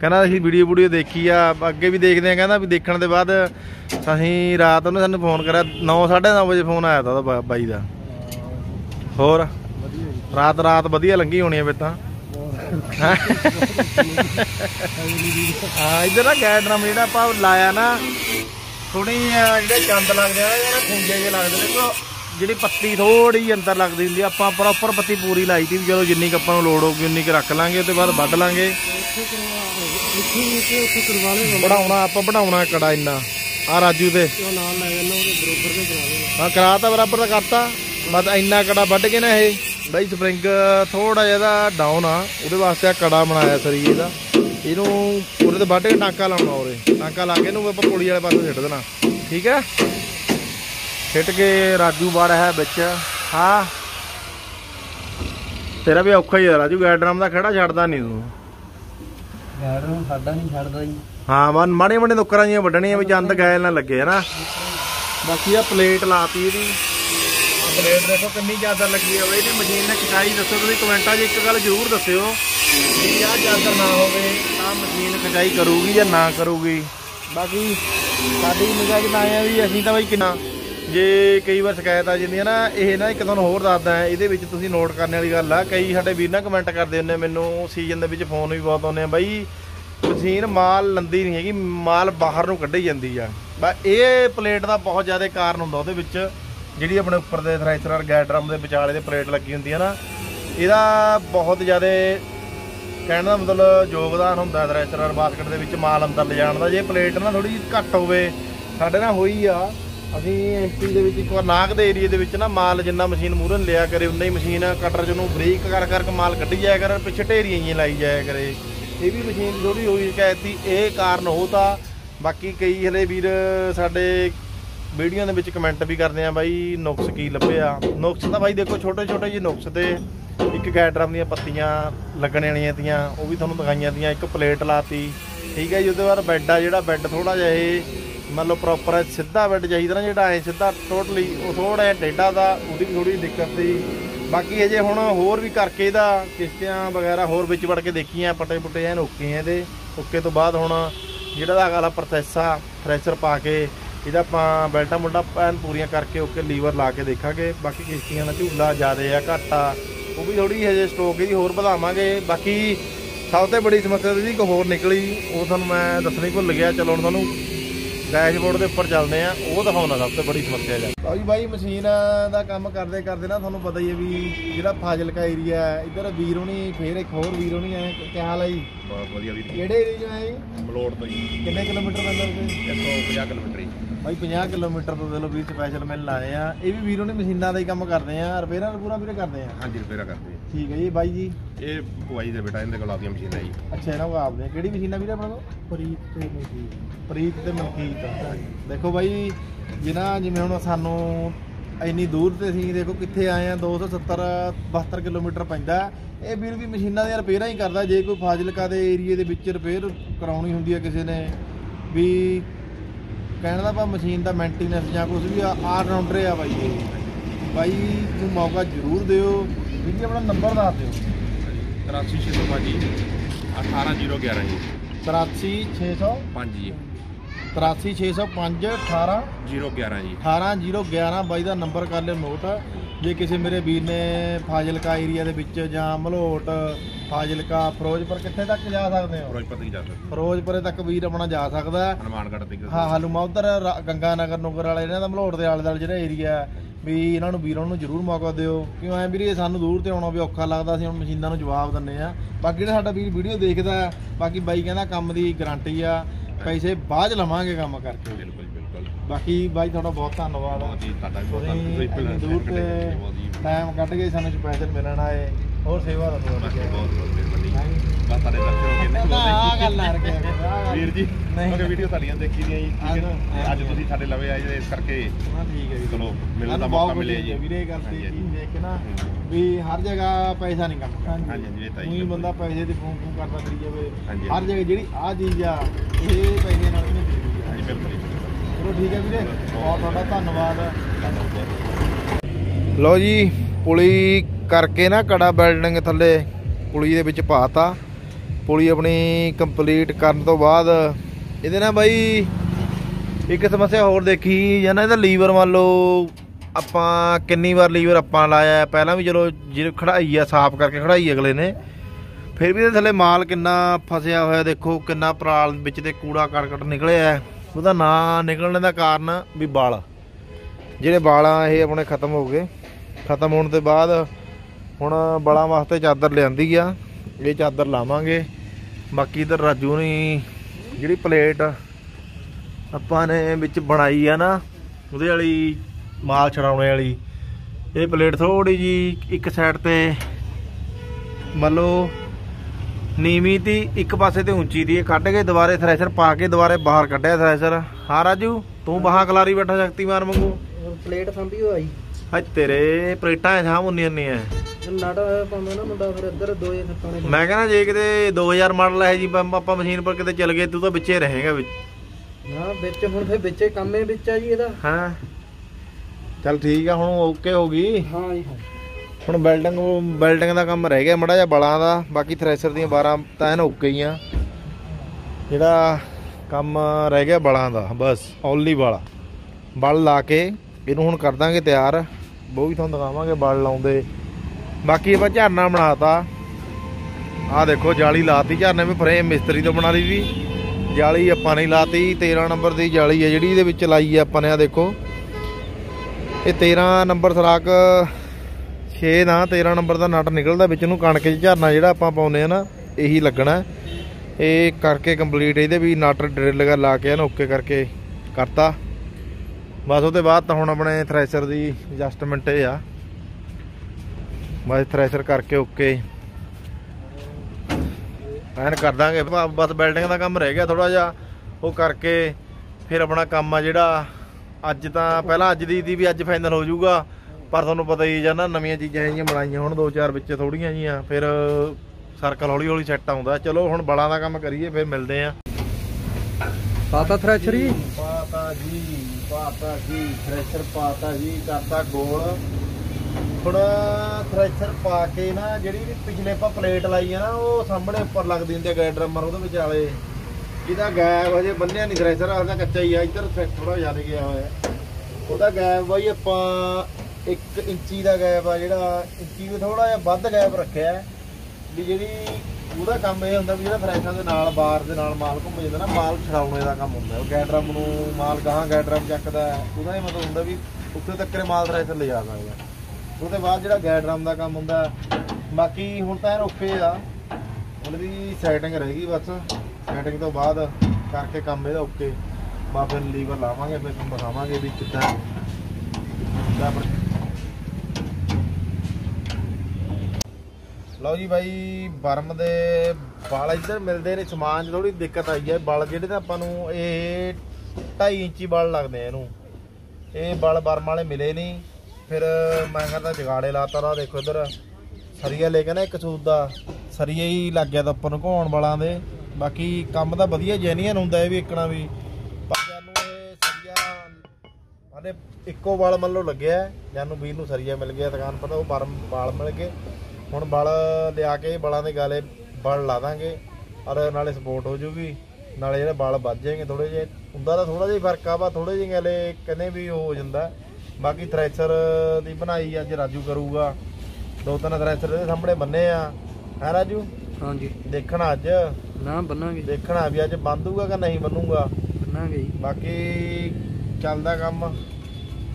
ਕਹਿੰਦਾ ਅਸੀਂ ਵੀਡੀਓ ਵੀਡੀਓ ਦੇਖੀ ਆ ਅੱਗੇ ਵੀ ਦੇਖਦੇ ਆ ਕਹਿੰਦਾ ਵੀ ਦੇਖਣ ਦੇ ਬਾਅਦ ਅਸੀਂ ਰਾਤ ਉਹਨੇ ਸਾਨੂੰ ਫੋਨ ਕਰਿਆ 9:30 ਵਜੇ ਫੋਨ ਆਇਆ ਤਾ ਉਹਦਾ ਬਾ- ਬਾਈ ਦਾ। ਹੋਰ? ਰਾਤ ਰਾਤ ਵਧੀਆ ਲੰਗੀ ਹੋਣੀ ਆ ਫਿਰ ਤਾਂ। ਹਾਂ? ਇਧਰ ਨਾ ਗੈਸ ਡਰਮ ਜਿਹੜਾ ਆਪਾਂ ਲਾਇਆ ਨਾ ਥੋੜੀ ਜਿਹੜੇ ਚੰਦ ਲੱਗਦੇ ਆ, ਜਿਹੜਾ ਖੁੰਝੇ ਜੇ ਲੱਗਦੇ ਨੇ ਕੋ ਜਿਹੜੀ ਪੱਤੀ ਥੋੜੀ ਅੰਦਰ ਲੱਗਦੀ ਹੁੰਦੀ ਆਪਾਂ ਪ੍ਰੋਪਰ ਪੱਤੀ ਪੂਰੀ ਲਾਈ ਤੀ ਜਦੋਂ ਜਿੰਨੀ ਕੁ ਆਪਾਂ ਨੂੰ ਲੋੜ ਹੋਊਗੀ, ਉਨੀ ਕੁ ਰੱਖ ਲਾਂਗੇ ਤੇ ਬਾਅਦ ਵੱਢ ਲਾਂਗੇ। ਬਣਾਉਣਾ, ਆਪਾਂ ਬਣਾਉਣਾ ਕੜਾ ਇੰਨਾ ਆ ਰਾਜੂ ਦੇ। ਹਾਂ ਕਰਾਤਾ ਬਰਾਬਰ ਦਾ ਕਰਤਾ, ਬਸ ਇੰਨਾ ਕੜਾ ਵੱਢ ਕੇ ਨਾ ਇਹ। ਬਈ ਸਪਰਿੰਗ ਥੋੜਾ ਜਿਹਾ ਡਾਊਨ ਆ। ਉਹਦੇ ਵਾਸਤੇ ਆ ਕੜਾ ਬਣਾਇਆ ਸਰੀਏ ਦਾ ਇਹਨੂੰ ਉਹਦੇ ਤੇ ਵੱਢ ਕੇ ਟਾਂਕਾ ਲਾਉਣਾ ਉਹਦੇ ਟਾਂਕਾ ਲਾ ਕੇ ਇਹਨੂੰ ਆਪਾਂ ਪੁਲੀ ਵਾਲੇ ਪਾਸੇ ਸਿੱਟ ਦੇਣਾ। ਠੀਕ ਹੈ? ਸਿੱਟ ਕੇ ਰਾਜੂ ਵੜ ਹੈ ਵਿੱਚ। ਹਾਂ। ਤੇਰਾ ਵੀ ਔਖਾ ਹੀ ਆ ਰਾਜੂ ਗੈਡਰਮ ਦਾ ਖੜਾ ਛੱਡਦਾ ਨਹੀਂ ਤੂੰ। ਗੈਰ ਨੂੰ ਸਾਡਾ ਨਹੀਂ ਛੱਡਦਾ ਜੀ। ਹਾਂ ਮਨ ਮਾੜੇ ਮਾੜੇ ਨੁੱਕਰਾਂ ਜੀਆਂ ਵੱਢਣੀਆਂ ਵੀ ਚੰਦ ਗੈਲ ਨਾ ਲੱਗੇ ਹਨਾ ਬਾਕੀ ਆ ਪਲੇਟ ਲਾਤੀ ਇਹਦੀ। ਪਲੇਟ ਦੇਖੋ ਕਿੰਨੀ ਜ਼ਿਆਦਾ ਲੱਗੀ ਹੋਵੇ, ਇਹਦੀ ਮਸ਼ੀਨ ਨੇ ਖਿਚਾਈ ਦੱਸੋ, ਤੁਸੀਂ ਕਮੈਂਟਾਂ 'ਚ ਇੱਕ ਗੱਲ ਜ਼ਰੂਰ ਦੱਸਿਓ। ਵੀ ਆਹ ਜ਼ਿਆਦਾ ਨਾ ਹੋਵੇ, ਤਾਂ ਮਸ਼ੀਨ ਖਿਚਾਈ ਕਰੂਗੀ ਜਾਂ ਨਾ ਕਰੂਗੀ? ਬਾਕੀ ਸਾਡੀ ਨਿਗਾਹ 'ਚ ਤਾਂ ਆਇਆ ਵੀ ਅਸੀਂ ਤਾਂ ਬਈ ਕਿੰਨਾ ਜੇ ਕਈ ਵਾਰ ਸ਼ਿਕਾਇਤ ਆ ਜਾਂਦੀ ਹੈ ਨਾ, ਇਹ ਨਾ ਇੱਕ ਤੁਹਾਨੂੰ ਹੋਰ ਦੱਸਦਾ ਇਹਦੇ ਵਿੱਚ ਤੁਸੀਂ ਨੋਟ ਕਰਨ ਵਾਲੀ ਗੱਲ ਆ। ਕਈ ਸਾਡੇ ਵੀਰ ਨਾ ਕਮੈਂਟ ਕਰਦੇ ਹੁੰਦੇ ਮੈਨੂੰ ਸੀਜ਼ਨ ਦੇ ਵਿੱਚ ਫੋਨ ਵੀ ਬਹੁਤ ਆਉਂਦੇ ਆ, ਬਾਈ ਮਸ਼ੀਨ ਮਾਲ ਲੰਦੀ ਨਹੀਂ ਹੈਗੀ, ਮਾਲ ਬਾਹਰ ਨੂੰ ਕੱਢੀ ਜਾਂਦੀ ਆ। ਬਸ ਇਹ ਪਲੇਟ ਦਾ ਬਹੁਤ ਜ਼ਿਆਦਾ ਕਾਰਨ ਹੁੰਦਾ ਉਹਦੇ ਵਿੱਚ। ਜਿਹੜੀ ਆਪਣੇ ਉੱਪਰ ਦੇ ਥ੍ਰੈਸ਼ਰ ਗੈਸ ਡਰਮ ਦੇ ਵਿਚਾਲੇ ਦੇ ਪਲੇਟ ਲੱਗੀ ਹੁੰਦੀ ਹੈ ਨਾ, ਇਹਦਾ ਬਹੁਤ ਜ਼ਿਆਦਾ ਕਹਿਣ ਦਾ ਮਤਲਬ ਯੋਗਦਾਨ ਹੁੰਦਾ ਥ੍ਰੈਸ਼ਰ ਬਾਸਕਟ ਦੇ ਵਿੱਚ ਮਾਲ ਅੰਦਰ ਲਿਜਾਣ ਦਾ। ਜੇ ਪਲੇਟ ਨਾ ਥੋੜੀ ਘੱਟ ਹੋਵੇ, ਸਾਡੇ ਨਾਲ ਹੋਈ ਆ। ਅਸੀਂ ਐਮਪੀ ਦੇ ਵਿੱਚ ਇੱਕ ਵਾਰ ਨਾਗ ਦੇ ਏਰੀਆ ਦੇ ਵਿੱਚ ਨਾ ਮਾਲ ਜਿੰਨਾ ਮਸ਼ੀਨ ਮੂਰਨ ਲਿਆ ਕਰੇ, ਉਨਾ ਹੀ ਮਸ਼ੀਨ ਕਟਰ ਚ ਨੂੰ ਬਰੀਕ ਕਰ ਕਰਕੇ ਮਾਲ ਕੱਢੀ ਜਾਇਆ ਕਰ, ਪਿੱਛੇ ਢੇਰੀਆਂ ਹੀ ਲਾਈ ਜਾਇਆ ਕਰੇ। ਇਹ ਵੀ ਮਸ਼ੀਨ ਦੀ ਥੋੜੀ ਹੋਈ ਸ਼ਿਕਾਇਤ ਸੀ, ਇਹ ਕਾਰਨ ਉਹ ਤਾਂ ਬਾਕੀ ਕਈ ਹਲੇ ਵੀਰ ਸਾਡੇ ਵੀਡੀਓ ਦੇ ਵਿੱਚ ਕਮੈਂਟ ਵੀ ਕਰਦੇ ਆ ਬਾਈ, ਨੁਕਸ ਕੀ ਲੱਭਿਆ? ਨੁਕਸ ਤਾਂ ਬਾਈ ਦੇਖੋ ਛੋਟੇ ਛੋਟੇ ਜਿਹੇ ਨੁਕਸ ਤੇ ਇੱਕ ਗੈਡਰਮ ਦੀਆਂ ਪੱਤੀਆਂ ਲੱਗਣ ਵਾਲੀਆਂ ਤੀਆਂ, ਉਹ ਵੀ ਤੁਹਾਨੂੰ ਦਿਖਾਈਆਂ ਤੀਆਂ, ਇੱਕ ਪਲੇਟ ਲਾਤੀ। ਠੀਕ ਹੈ ਜੀ, ਉਹਦੇ ਬਾਅਦ ਬੈੱਡ ਆ ਜਿਹੜਾ, ਬੈੱਡ ਥੋੜਾ ਜਿਹਾ ਇਹ, ਮੰਨ ਲਓ ਪ੍ਰੋਪਰ ਸਿੱਧਾ ਬੈੱਡ ਚਾਹੀਦਾ ਨਾ ਜਿਹੜਾ, ਐ ਸਿੱਧਾ ਟੋਟਲੀ ਉਹ ਥੋੜਾ ਜਿਹਾ ਟੇਢਾ ਦਾ, ਉਹਦੀ ਵੀ ਥੋੜੀ ਦਿੱਕਤ ਸੀ। ਬਾਕੀ ਅਜੇ ਹੁਣ ਹੋਰ ਵੀ ਕਰਕੇ ਇਹਦਾ, ਕਿਸ਼ਤੀਆਂ ਵਗੈਰਾ ਹੋਰ ਵਿੱਚ ਵੜ ਕੇ ਦੇਖੀਆਂ ਪੱਟੇ ਪੁੱਟੇ ਐਨ ਓਕੇ ਆ ਇਹਦੇ। ਓਕੇ ਤੋਂ ਬਾਅਦ ਹੁਣ ਜਿਹੜਾ ਦਾ ਅਗਲਾ ਪ੍ਰੋਸੈਸ ਆ ਥ੍ਰੈਸ਼ਰ ਪਾ ਕੇ ਇਹਦਾ ਆਪਾਂ ਬੈਲਟਾਂ ਮੁੰਡਾ ਐਨ ਪੂਰੀਆਂ ਕਰਕੇ ਓਕੇ ਲੀਵਰ ਲਾ ਕੇ ਦੇਖਾਂਗੇ। ਬਾਕੀ ਕਿਸ਼ਤੀਆਂ ਦਾ ਝੂਲਾ ਜ਼ਿਆਦੇ ਆ ਘੱਟ ਆ ਉਹ ਵੀ ਥੋੜੀ ਹਜੇ ਸਟੋਕ ਇਹਦੀ ਹੋਰ ਵਧਾਵਾਂਗੇ। ਬਾਕੀ ਸਭ ਤੋਂ ਬੜੀ ਸਮੱਸਿਆ ਦੀ ਇੱਕ ਹੋਰ ਨਿਕਲੀ ਉਹ ਤੁਹਾਨੂੰ ਮੈਂ ਦੱਸਣੀ ਭੁੱਲ ਗਿਆ। ਚਲੋ ਹੁਣ ਤੁਹਾਨੂੰ ਡੈਸ਼ਬੋਰਡ ਦੇ ਉੱਪਰ ਚੱਲਦੇ ਆ ਉਹ ਦਿਖਾਉਣਾ ਸਭ ਤੋਂ ਬੜੀ ਸਮੱਸਿਆ ਹੈ ਬਾਈ ਬਾਈ ਮਸ਼ੀਨ ਦਾ ਕੰਮ ਕਰਦੇ ਕਰਦੇ ਨਾ ਤੁਹਾਨੂੰ ਪਤਾ ਹੀ ਹੈ ਵੀ ਜਿਹੜਾ ਫਾਜ਼ਿਲਕਾ ਏਰੀਆ ਹੈ ਇੱਧਰ ਵੀਰ ਹੋਣੀ ਫੇਰ ਇੱਕ ਹੋਰ ਵੀਰ ਹੋਣੀ ਹੈ ਕੀ ਹਾਲ ਹੈ ਜੀ? ਬਹੁਤ ਵਧੀਆ ਵੀਰ ਜੀ। ਕਿਹੜੇ ਏਰੀਆ ਹੈ ਜੀ ਮਲੋੜ ਤੋਂ ਜੀ। ਕਿੰਨੇ ਕਿਲੋਮੀਟਰ ਪੈਂਦਾ ਉਰੇ 150 ਕਿਲੋਮੀਟਰ ਜੀ। ਬਾਈ 50 ਕਿਲੋਮੀਟਰ ਤੋਂ ਦੇ ਲੋ ਵੀਰ ਸਪੈਸ਼ਲ ਮਿਲਣ ਆਏ ਆ। ਇਹ ਵੀ ਵੀਰ ਹੋਣੀ ਮਸ਼ੀਨਾਂ ਦਾ ਹੀ ਕੰਮ ਕਰਦੇ ਆ। ਰਿਪੇਅਰਾਂ ਪੂਰਾ ਵੀਰੇ ਕਰਦੇ ਆ? ਹਾਂਜੀ ਰਿਪੇਅਰ ਕਰਦੇ ਆ। ਠੀਕ ਹੈ ਜੀ। ਬਾਈ ਜੀ? ਇਹ ਪੁਆਈ ਦੇ ਬੇਟਾ ਇਹਦੇ ਕੋਲ ਆਪਦੀਆਂ ਮਸ਼ੀਨਾਂ ਜੀ। ਅੱਛਾ ਇਹਨਾਂ ਕੋਲ ਆਪਦੇ ਕਿਹੜੀ ਮਸ਼ੀਨਾਂ ਵੀਰੇ ਆਪਣਾ ਕੋਲ? ਪ੍ਰੀਤ ਤੇ ਮਲਕੀਤ ਪ੍ਰੀਤ ਤੇ ਮਲਕੀਤ ਦੇਖੋ ਬਾਈ ਜਿਨਾ ਜਿਵੇਂ ਹੁਣ ਸਾਨੂੰ ਇੰਨੀ ਦੂਰ ਤੇ ਅਸੀਂ ਦੇਖੋ ਕਿੱਥੇ ਆਏ ਆ 270 72 ਕਿਲੋਮੀਟਰ ਪੈਂਦਾ ਇਹ ਵੀਰ ਵੀ ਮਸ਼ੀਨਾਂ ਦੀਆਂ ਰਿਪੇਅਰਾਂ ਹੀ ਕਰਦਾ। ਜੇ ਕੋਈ ਫਾਜ਼ਿਲਕਾ ਦੇ ਏਰੀਏ ਦੇ ਵਿੱਚ ਰਿਪੇਅਰ ਕਰਾਉਣੀ ਹੁੰਦੀ ਹੈ ਕਿਸੇ ਨੇ ਵੀ ਕਹਿਣ ਦਾ ਭਾ ਮਸ਼ੀਨ ਦਾ ਮੇਨਟੇਨੈਂਸ ਜਾਂ ਕੁਝ ਵੀ ਆਲ ਰਾਉਂਡਰ ਆ ਬਾਈ ਇਹ। ਬਾਈ ਨੂੰ ਮੌਕਾ ਜ਼ਰੂਰ ਦਿਓ। ਵੀਰ ਜੀ ਆਪਣਾ ਨੰਬਰ ਦੱਸ ਦਿਓ। 83605 ਜੀ। 18011 ਜੀ। 83600 5 ਜੀ। 83605 18 011 ਜੀ। 18011 ਬਾਈ ਦਾ ਨੰਬਰ ਕਰ ਲਿਓ ਨੋਟ। ਜੇ ਕਿਸੇ ਮੇਰੇ ਵੀਰ ਨੇ ਫਾਜ਼ਿਲਕਾ ਏਰੀਆ ਦੇ ਵਿੱਚ ਜਾਂ ਮਲੋਟ ਫਾਜ਼ਿਲਕਾ ਫਿਰੋਜ਼ਪੁਰ ਕਿੱਥੇ ਤੱਕ ਜਾ ਸਕਦੇ ਹੋ? ਫਿਰੋਜ਼ਪੁਰ ਦੀ ਜਾ ਸਕਦੇ ਫਿਰੋਜ਼ਪੁਰੇ ਤੱਕ ਵੀਰ ਆਪਣਾ ਜਾ ਸਕਦਾ ਹੈ। ਹਨੂਮਾਨਗੜ੍ਹ ਤੇ ਹਾਂ ਹਲੂਮਾ ਉਧਰ ਗੰਗਾ ਨਗਰ ਨੁਗਰ ਵਾਲੇ ਇਹਨਾਂ ਦਾ ਮਲੋਟ ਦੇ ਆਲੇ ਦੁਆਲੇ ਜਿਹੜਾ ਏਰੀਆ ਹੈ, ਵੀ ਇਹਨਾਂ ਨੂੰ ਵੀਰਾਂ ਨੂੰ ਜ਼ਰੂਰ ਮੌਕਾ ਦਿਓ। ਕਿਉਂ ਐ ਵੀਰੇ ਸਾਨੂੰ ਦੂਰ ਤੇ ਆਉਣਾ ਵੀ ਔਖਾ ਲੱਗਦਾ ਸੀ ਹੁਣ ਮਸ਼ੀਨਾਂ ਨੂੰ ਜਵਾਬ ਦਿੰਨੇ ਆ ਬਾਕੀ ਜਿਹੜਾ ਸਾਡਾ ਵੀਰ ਵੀਡੀਓ ਦੇਖਦਾ ਹੈ, ਬਾਕੀ ਬਾਈ ਕਹਿੰਦਾ ਕੰਮ ਦੀ ਗਾਰੰਟੀ ਆ ਪੈਸੇ ਬਾਅਦ 'ਚ ਲਵਾਂਗੇ ਕੰਮ ਕਰਕੇ। ਬਿਲਕੁਲ ਬਿਲਕੁਲ ਬਾਕੀ ਬਾਈ ਤੁਹਾਡਾ ਬਹੁਤ ਧੰਨਵਾਦ ਬਹੁਤ ਹੀ ਤੁਹਾਡਾ ਵੀ ਬਹੁਤ ਧੰਨਵਾਦ। ਦੂਰ ਤੇ ਟਾਈਮ ਕੱਢ ਕੇ ਸਾਨੂੰ ਸਪੈਸ਼ਲ ਮਿਲਣ ਆਏ। ਹੋਰ ਸੇਵਾ ਦਾ ਬਹੁਤ ਬਹੁਤ ਮਿਹਰਬਾਨੀ। ਬਸ ਸਾਡੇ ਦਰਸ਼ਨ ਹੋ ਗਏ ਨੇ ਨਾ ਆ ਗੱਲ ਆ ਰਕੇ ਵੀਰ ਜੀ। ਕਿਉਂਕਿ ਵੀਡੀਓ ਤੁਹਾਡੀਆਂ ਦੇਖੀ ਦੀਆਂ ਜੀ ਠੀਕ ਹੈ ਤੇ ਅੱਜ ਤੁਸੀਂ ਸਾਡੇ ਲਵੇ ਆਏ ਜੇ ਇਸ ਕਰਕੇ ਹਾਂ ਠੀਕ ਹੈ ਜੀ। ਚਲੋ ਮਿਲਣ ਦਾ ਮੌਕਾ ਮਿਲਿਆ ਜੀ। ਵੀਰੇ ਗੱਲ ਤੇ ਦੇਖ ਕੇ ਨਾ। ਵੀ ਹਰ ਜਗ੍ਹਾ ਪੈਸਾ ਨਹੀਂ ਕੰਮ ਕਰਦਾ। ਹਾਂਜੀ, ਹਾਂਜੀ, ਇਹ ਤਾਂ ਹੈ। ਬੰਦਾ ਪੈਸੇ ਦੀ ਫੋਨ ਫੋਨ ਕਰਦਾ ਕਰੀ ਜਾਵੇ। ਹਰ। ਜਗ੍ਹਾ ਜਿਹੜੀ ਆ ਚੀਜ਼ ਆ ਇਹ ਪੈਸੇ ਨਾਲ ਨਹੀਂ ਜੀ, ਬਿਲਕੁਲ ਚਲੋ ਠੀਕ ਹੈ ਵੀਰੇ। ਬਹੁਤ ਤੁਹਾਡਾ ਧੰਨਵਾਦ। ਲਓ ਜੀ, ਪੁਲੀ ਕਰਕੇ ਨਾ ਕੜਾ ਬਿਲਡਿੰਗ ਥੱਲੇ ਪੁਲੀ ਦੇ ਵਿੱਚ ਪਾਤਾ। ਪੁਲੀ ਆਪਣੀ ਕੰਪਲੀਟ ਕਰਨ ਤੋਂ ਬਾਅਦ ਇਹਦੇ ਨਾਲ ਬਾਈ ਇੱਕ ਸਮੱਸਿਆ ਹੋਰ ਦੇਖੀ ਜਾਂ ਨਾ ਇਹਦਾ ਲੀਵਰ ਮੰਨ ਲਓ ਆਪਾਂ ਕਿੰਨੀ ਵਾਰ ਲੀਵਰ ਆਪਾਂ ਲਾਇਆ ਪਹਿਲਾਂ ਵੀ ਚਲੋ ਜਿਹੜੇ ਖੜਾਈ ਆ, ਸਾਫ਼ ਕਰਕੇ ਖੜਾਈ ਅਗਲੇ ਨੇ। ਫਿਰ ਵੀ ਇਹਦੇ ਥੱਲੇ ਮਾਲ ਕਿੰਨਾ ਫਸਿਆ ਹੋਇਆ ਦੇਖੋ, ਕਿੰਨਾ ਪਰਾਲ ਵਿੱਚ ਤੇ ਕੂੜਾ ਕਰਕਟ ਨਿਕਲਿਆ ਉਹਦਾ ਨਾਂ ਨਿਕਲਣ ਦਾ ਕਾਰਨ ਵੀ ਵਾਲ ਜਿਹੜੇ ਵਾਲ ਆ ਇਹ ਆਪਣੇ ਖਤਮ ਹੋ ਗਏ। ਖਤਮ ਹੋਣ ਤੋਂ ਬਾਅਦ ਹੁਣ ਵਾਲਾਂ ਵਾਸਤੇ ਚਾਦਰ ਲਿਆਂਦੀ ਆ। ਇਹ ਚਾਦਰ ਲਾਵਾਂਗੇ। ਬਾਕੀ ਇਧਰ ਰਾਜੂ ਨੇ ਜਿਹੜੀ ਪਲੇਟ ਆਪਾਂ ਨੇ ਵਿੱਚ ਬਣਾਈ ਆ ਨਾ, ਉਹਦੇ ਵਾਲੀ, ਮਾਲ ਛਡਾਉਣੇ ਵਾਲੀ, ਇਹ ਪਲੇਟ ਥੋੜੀ ਜੀ ਇੱਕ ਸਾਈਡ ਤੇ ਮੰਨ ਲਓ ਨੀਵੀਂ ਤੀ ਇੱਕ ਪਾਸੇ ਤੇ ਉੱਚੀ ਦੀ ਇਹ ਕੱਢ ਕੇ ਦੁਬਾਰੇ ਥ੍ਰੈਸ਼ਰ ਪਾ ਕੇ ਦੁਬਾਰੇ ਬਾਹਰ ਕੱਢਿਆ ਥ੍ਰੈਸ਼ਰ ਹਾਂ ਰਾਜੂ ਤੂੰ ਬਾਹਾਂ ਕਲਾਰੀ ਬੈਠਾ ਸ਼ਕਤੀਮਾਨ ਵਾਂਗੂ। ਪਲੇਟ ਸੰਭੀ ਹੋਈ ਹਾਏ ਤੇਰੇ ਪਲੇਟਾਂ ਛਾਂ ਮੁੰਨੀਆਂ ਨੇ ਐ ਨਟ ਪਾਉਂਦਾ ਨਾ ਮੁੰਡਾ ਫਿਰ ਇੱਧਰ ਦੋਏ ਖੱਤਾਂ ਨੇ। ਮੈਂ ਕਹਿੰਦਾ ਜੇ ਕਿਤੇ 2000 ਮਾਡਲ ਹੈ ਜੀ ਆਪਾਂ ਮਸ਼ੀਨ ਪਰ ਕਿਤੇ ਚੱਲ ਗਏ ਤੂੰ ਤਾਂ ਵਿੱਚੇ ਰਹੇਗਾ ਵਿੱਚ। ਨਾ ਵਿੱਚ ਹੁਣ ਫਿਰ ਵਿੱਚੇ ਕੰਮੇ ਵਿੱਚ ਆ ਜੀ ਇਹਦਾ। ਹਾਂ। ਚੱਲ ਠੀਕ ਆ ਹੁਣ ਓਕੇ ਹੋ ਗਈ। ਹਾਂ ਜੀ ਹਾਂ ਹੁਣ ਬਿਲਡਿੰਗ ਬਿਲਡਿੰਗ ਦਾ ਕੰਮ ਰਹਿ ਗਿਆ ਮੜਾ ਜਿਹਾ ਬਲਾਂ ਦਾ, ਬਾਕੀ ਥ੍ਰੈਸ਼ਰ ਦੀਆਂ 12 ਤਾਂ ਐਨ ਓਕੇ ਹੀ ਜਿਹੜਾ ਕੰਮ ਰਹਿ ਗਿਆ ਬਲਾਂ ਦਾ, ਬਸ ਓਨਲੀ ਵਾਲਾ। ਬਲ ਲਾ ਕੇ ਇਹਨੂੰ ਹੁਣ ਕਰ ਦਾਂਗੇ ਤਿਆਰ। ਉਹ ਵੀ ਤੁਹਾਨੂੰ ਦਿਖਾਵਾਂਗੇ ਬਲ ਲਾਉਂਦੇ। ਬਾਕੀ ਆਪਾਂ ਝਰਨਾ ਬਣਾਤਾ। ਆਹ ਦੇਖੋ, ਜਾਲੀ ਲਾਤੀ ਝਰਨੇ ਵੀ ਫਰੇਮ ਮਿਸਤਰੀ ਤੋਂ ਬਣਾ ਲਈ ਸੀ। ਜਾਲੀ ਆਪਾਂ ਨੇ ਲਾਤੀ 13 ਨੰਬਰ ਦੀ ਜਾਲੀ ਹੈ ਜਿਹੜੀ, ਇਹਦੇ ਵਿੱਚ ਲਾਈ ਹੈ ਆਪਾਂ ਨੇ ਆ ਦੇਖੋ। ਇਹ 13 ਨੰਬਰ ਸਰਾਕ 6 ਨਾ 13 ਨੰਬਰ ਦਾ ਨਟ ਨਿਕਲਦਾ, ਵਿੱਚ ਨੂੰ ਕਣਕ 'ਚ ਝਰਨਾ ਜਿਹੜਾ ਆਪਾਂ ਪਾਉਨੇ ਆ ਨਾ, ਇਹੀ ਲੱਗਣਾ। ਇਹ ਕਰਕੇ ਕੰਪਲੀਟ ਇਹਦੇ ਵੀ ਨਟ ਡਰਿਲ ਲਗਾ ਲਾ ਕੇ ਨਾ ਓਕੇ ਕਰਕੇ ਕਰਤਾ। ਬਸ ਉਹਦੇ ਬਾਅਦ ਤਾਂ ਹੁਣ ਆਪਣੇ ਥ੍ਰੈਸ਼ਰ ਦੀ ਐਡਜਸਟਮੈਂਟ ਇਹ ਆ। ਬਸ ਥ੍ਰੈਸ਼ਰ ਕਰਕੇ ਓਕੇ। ਐਨ ਕਰ ਦਾਂਗੇ। ਬਸ ਬਿਲਡਿੰਗ ਦਾ ਕੰਮ ਰਹਿ ਗਿਆ ਥੋੜਾ ਜਿਹਾ। ਉਹ ਕਰਕੇ ਫਿਰ ਆਪਣਾ ਕੰਮ ਆ ਜਿਹੜਾ, ਅੱਜ ਤਾਂ ਪਹਿਲਾਂ ਅੱਜ ਦੀ ਦੀ ਵੀ ਅੱਜ ਫਾਈਨਲ ਹੋ ਜਾਊਗਾ। ਪਰ ਤੁਹਾਨੂੰ ਪਤਾ ਹੀ ਜਾਂ ਨਾ ਨਵੀਆਂ ਚੀਜ਼ਾਂ ਜਿਹੀਆਂ ਬਣਾਈਆਂ ਹੁਣ ਦੋ ਚਾਰ ਵਿੱਚ ਥੋੜੀਆਂ ਜੀਆਂ ਫਿਰ ਸਰਕਲ ਹੌਲੀ ਹੌਲੀ ਸੈੱਟ ਆਉਂਦਾ। ਚਲੋ ਹੁਣ ਬਲਾਂ ਦਾ ਕੰਮ ਕਰੀਏ ਫਿਰ ਮਿਲਦੇ ਆ ਪਾਤਾ ਥ੍ਰੈਸ਼ਰ ਜੀ? ਪਾਤਾ ਜੀ ਪਾਤਾ ਜੀ ਥ੍ਰੈਸ਼ਰ ਪਾਤਾ ਜੀ ਕਰਤਾ ਗੋਲ। ਹੁਣ ਥ੍ਰੈਸ਼ਰ ਪਾ ਕੇ ਨਾ ਜਿਹੜੀ ਵੀ ਪਿਛਲੇ ਆਪਾਂ ਪਲੇਟ ਲਾਈ ਆ ਨਾ ਉਹ ਸਾਹਮਣੇ ਉੱਪਰ ਲੱਗਦੀ ਹੁੰਦੀ ਹੈ ਗੈਰ ਡਰਮਰ ਉਹਦੇ ਵਿਚਾਲੇ ਜਿਹਦਾ ਗੈਪ ਹਜੇ ਬੰਨਿਆ ਨਹੀਂ ਥ੍ਰੈਸ਼ਰ ਤਾਂ ਕੱਚਾ ਹੀ ਆ ਇੱਧਰ ਥੋੜਾ ਜ਼ਿਆਦਾ ਗਿਆ ਹੋਇਆ। ਉਹਦਾ ਗੈਪ ਬਾਈ ਆਪਾਂ 1 ਇੰਚੀ ਦਾ ਗੈਪ ਆ ਜਿਹੜਾ ਇੰਚੀ ਤੋਂ ਥੋੜਾ ਜਿਹਾ ਵੱਧ ਗੈਪ ਰੱਖਿਆ ਵੀ ਜਿਹੜੀ ਉਹਦਾ ਕੰਮ ਇਹ ਹੁੰਦਾ ਵੀ ਜਿਹੜਾ ਥ੍ਰੈਸ਼ਰ ਦੇ ਨਾਲ, ਬਾਰ ਦੇ ਨਾਲ ਮਾਲ ਘੁੰਮ ਜਾਂਦਾ ਨਾ, ਮਾਲ ਛਡਾਉਣੇ ਦਾ ਕੰਮ ਹੁੰਦਾ। ਉਹ ਗੈਡਰਮ ਨੂੰ ਮਾਲ ਗਾਹਾਂ ਗੈਡਰਮ ਚੱਕਦਾ ਉਹਦਾ ਇਹ ਮਤਲਬ ਹੁੰਦਾ ਵੀ ਉੱਥੇ ਤੱਕ ਮਾਲ ਥਰੈਸ ਲੈ ਜਾ ਸਕਦਾ। ਉਹਦੇ ਬਾਅਦ ਜਿਹੜਾ ਗੈਡਰਮ ਦਾ ਕੰਮ ਹੁੰਦਾ, ਬਾਕੀ ਹੁਣ ਤਾਂ ਇਹ ਰੋਕੇ ਆ। ਹੁਣ ਦੀ ਸੈਟਿੰਗ ਰਹੇਗੀ ਬਸ। ਸੈਟਿੰਗ ਤੋਂ ਬਾਅਦ ਕਰਕੇ ਕੰਮ ਇਹਦਾ ਓਕੇ ਬਾ ਫਿਰ ਲੀਵਰ ਲਾਵਾਂਗੇ, ਫਿਰ ਤੁਹਾਨੂੰ ਦਿਖਾਵਾਂਗੇ ਵੀ ਕਿੱਦਾਂ ਕਿੱਦਾਂ ਪਰ- ਲਓ ਜੀ ਬਾਈ, ਬਰਮ ਦੇ ਬਲ ਇੱਧਰ ਮਿਲਦੇ ਨੇ, ਸਮਾਨ 'ਚ ਥੋੜੀ ਦਿੱਕਤ ਆਈ ਹੈ। ਬਲ ਜਿਹੜੇ ਤਾਂ ਆਪਾਂ ਨੂੰ, ਇਹ 2.5 ਇੰਚੀ ਬਲ ਲੱਗਦੇ ਆ ਇਹਨੂੰ। ਇਹ ਬਲ ਬਰਮ ਵਾਲੇ ਮਿਲੇ ਨਹੀਂ ਫਿਰ ਮੈਂ ਕਹਿੰਦਾ ਜਗਾੜੇ ਲਾਤਾ ਦਾ ਦੇਖੋ ਇੱਧਰ। ਸਰੀਆ ਲੈ ਕੇ ਨਾ ਇੱਕ ਸੂਤ ਦਾ। ਸਰੀਆ ਹੀ ਲੱਗ ਗਿਆ ਤਾਂ ਉੱਪਰ ਨੂੰ ਘਾਉਣ ਵਾਲਾਂ ਦੇ। ਬਾਕੀ ਕੰਮ ਤਾਂ ਵਧੀਆ ਜੈਨੀਅਨ ਹੁੰਦਾ ਇਹ ਵੀ ਇੱਕਣਾ ਵੀ। ਪਰ ਜਾਨੂੰ ਇਹ ਸਰੀਆ, ਹਾਲੇ ਇੱਕੋ ਵਾਲ ਮੰਨ ਲਓ ਲੱਗਿਆ। ਜਾਨੂੰ ਵੀਰ ਨੂੰ ਸਰੀਆ ਮਿਲ ਗਿਆ, ਦੁਕਾਨ ਪਰ ਉਹ ਬਰਮ ਵਾਲ ਮਿਲ ਗਏ। ਹੁਣ ਬਲ ਲਿਆ ਕੇ ਬਲਾਂ ਦੇ ਗਾਲੇ ਬਲ ਲਾ ਦਾਂਗੇ ਔਰ ਨਾਲੇ ਸਪੋਰਟ ਹੋ ਜੂਗੀ। ਨਾਲੇ ਜਿਹੜੇ ਬਲ ਵੱਜ ਜਾਣਗੇ ਥੋੜੇ ਜਿਹੇ ਹੁੰਦਾ ਤਾਂ ਥੋੜਾ ਜਿਹਾ ਫ਼ਰਕ ਆ ਵਾ ਥੋੜੇ ਜਿਹੇ ਗਾਲੇ ਕਹਿੰਦੇ ਵੀ ਉਹ ਹੋ ਜਾਂਦਾ। ਬਾਕੀ ਥ੍ਰੈਸ਼ਰ ਦੀ ਬਣਾਈ ਅੱਜ ਰਾਜੂ ਕਰੂਗਾ। ਦੋ ਤਿੰਨ ਥ੍ਰੈਸ਼ਰ ਦੇ ਸਾਹਮਣੇ ਬੰਨੇ ਆ। ਹੈ ਰਾਜੂ? ਹਾਂ ਜੀ ਦੇਖਣਾ ਅੱਜ। ਨਾ ਬੰਨਾਂਗੇ। ਦੇਖਣਾ ਵੀ ਅੱਜ ਬੰਦੂਗਾ ਕਿ ਨਹੀਂ ਬੰਨੂਗਾ। ਬੰਨਾਂਗੇ ਜੀ। ਬਾਕੀ ਚੱਲਦਾ ਕੰਮ।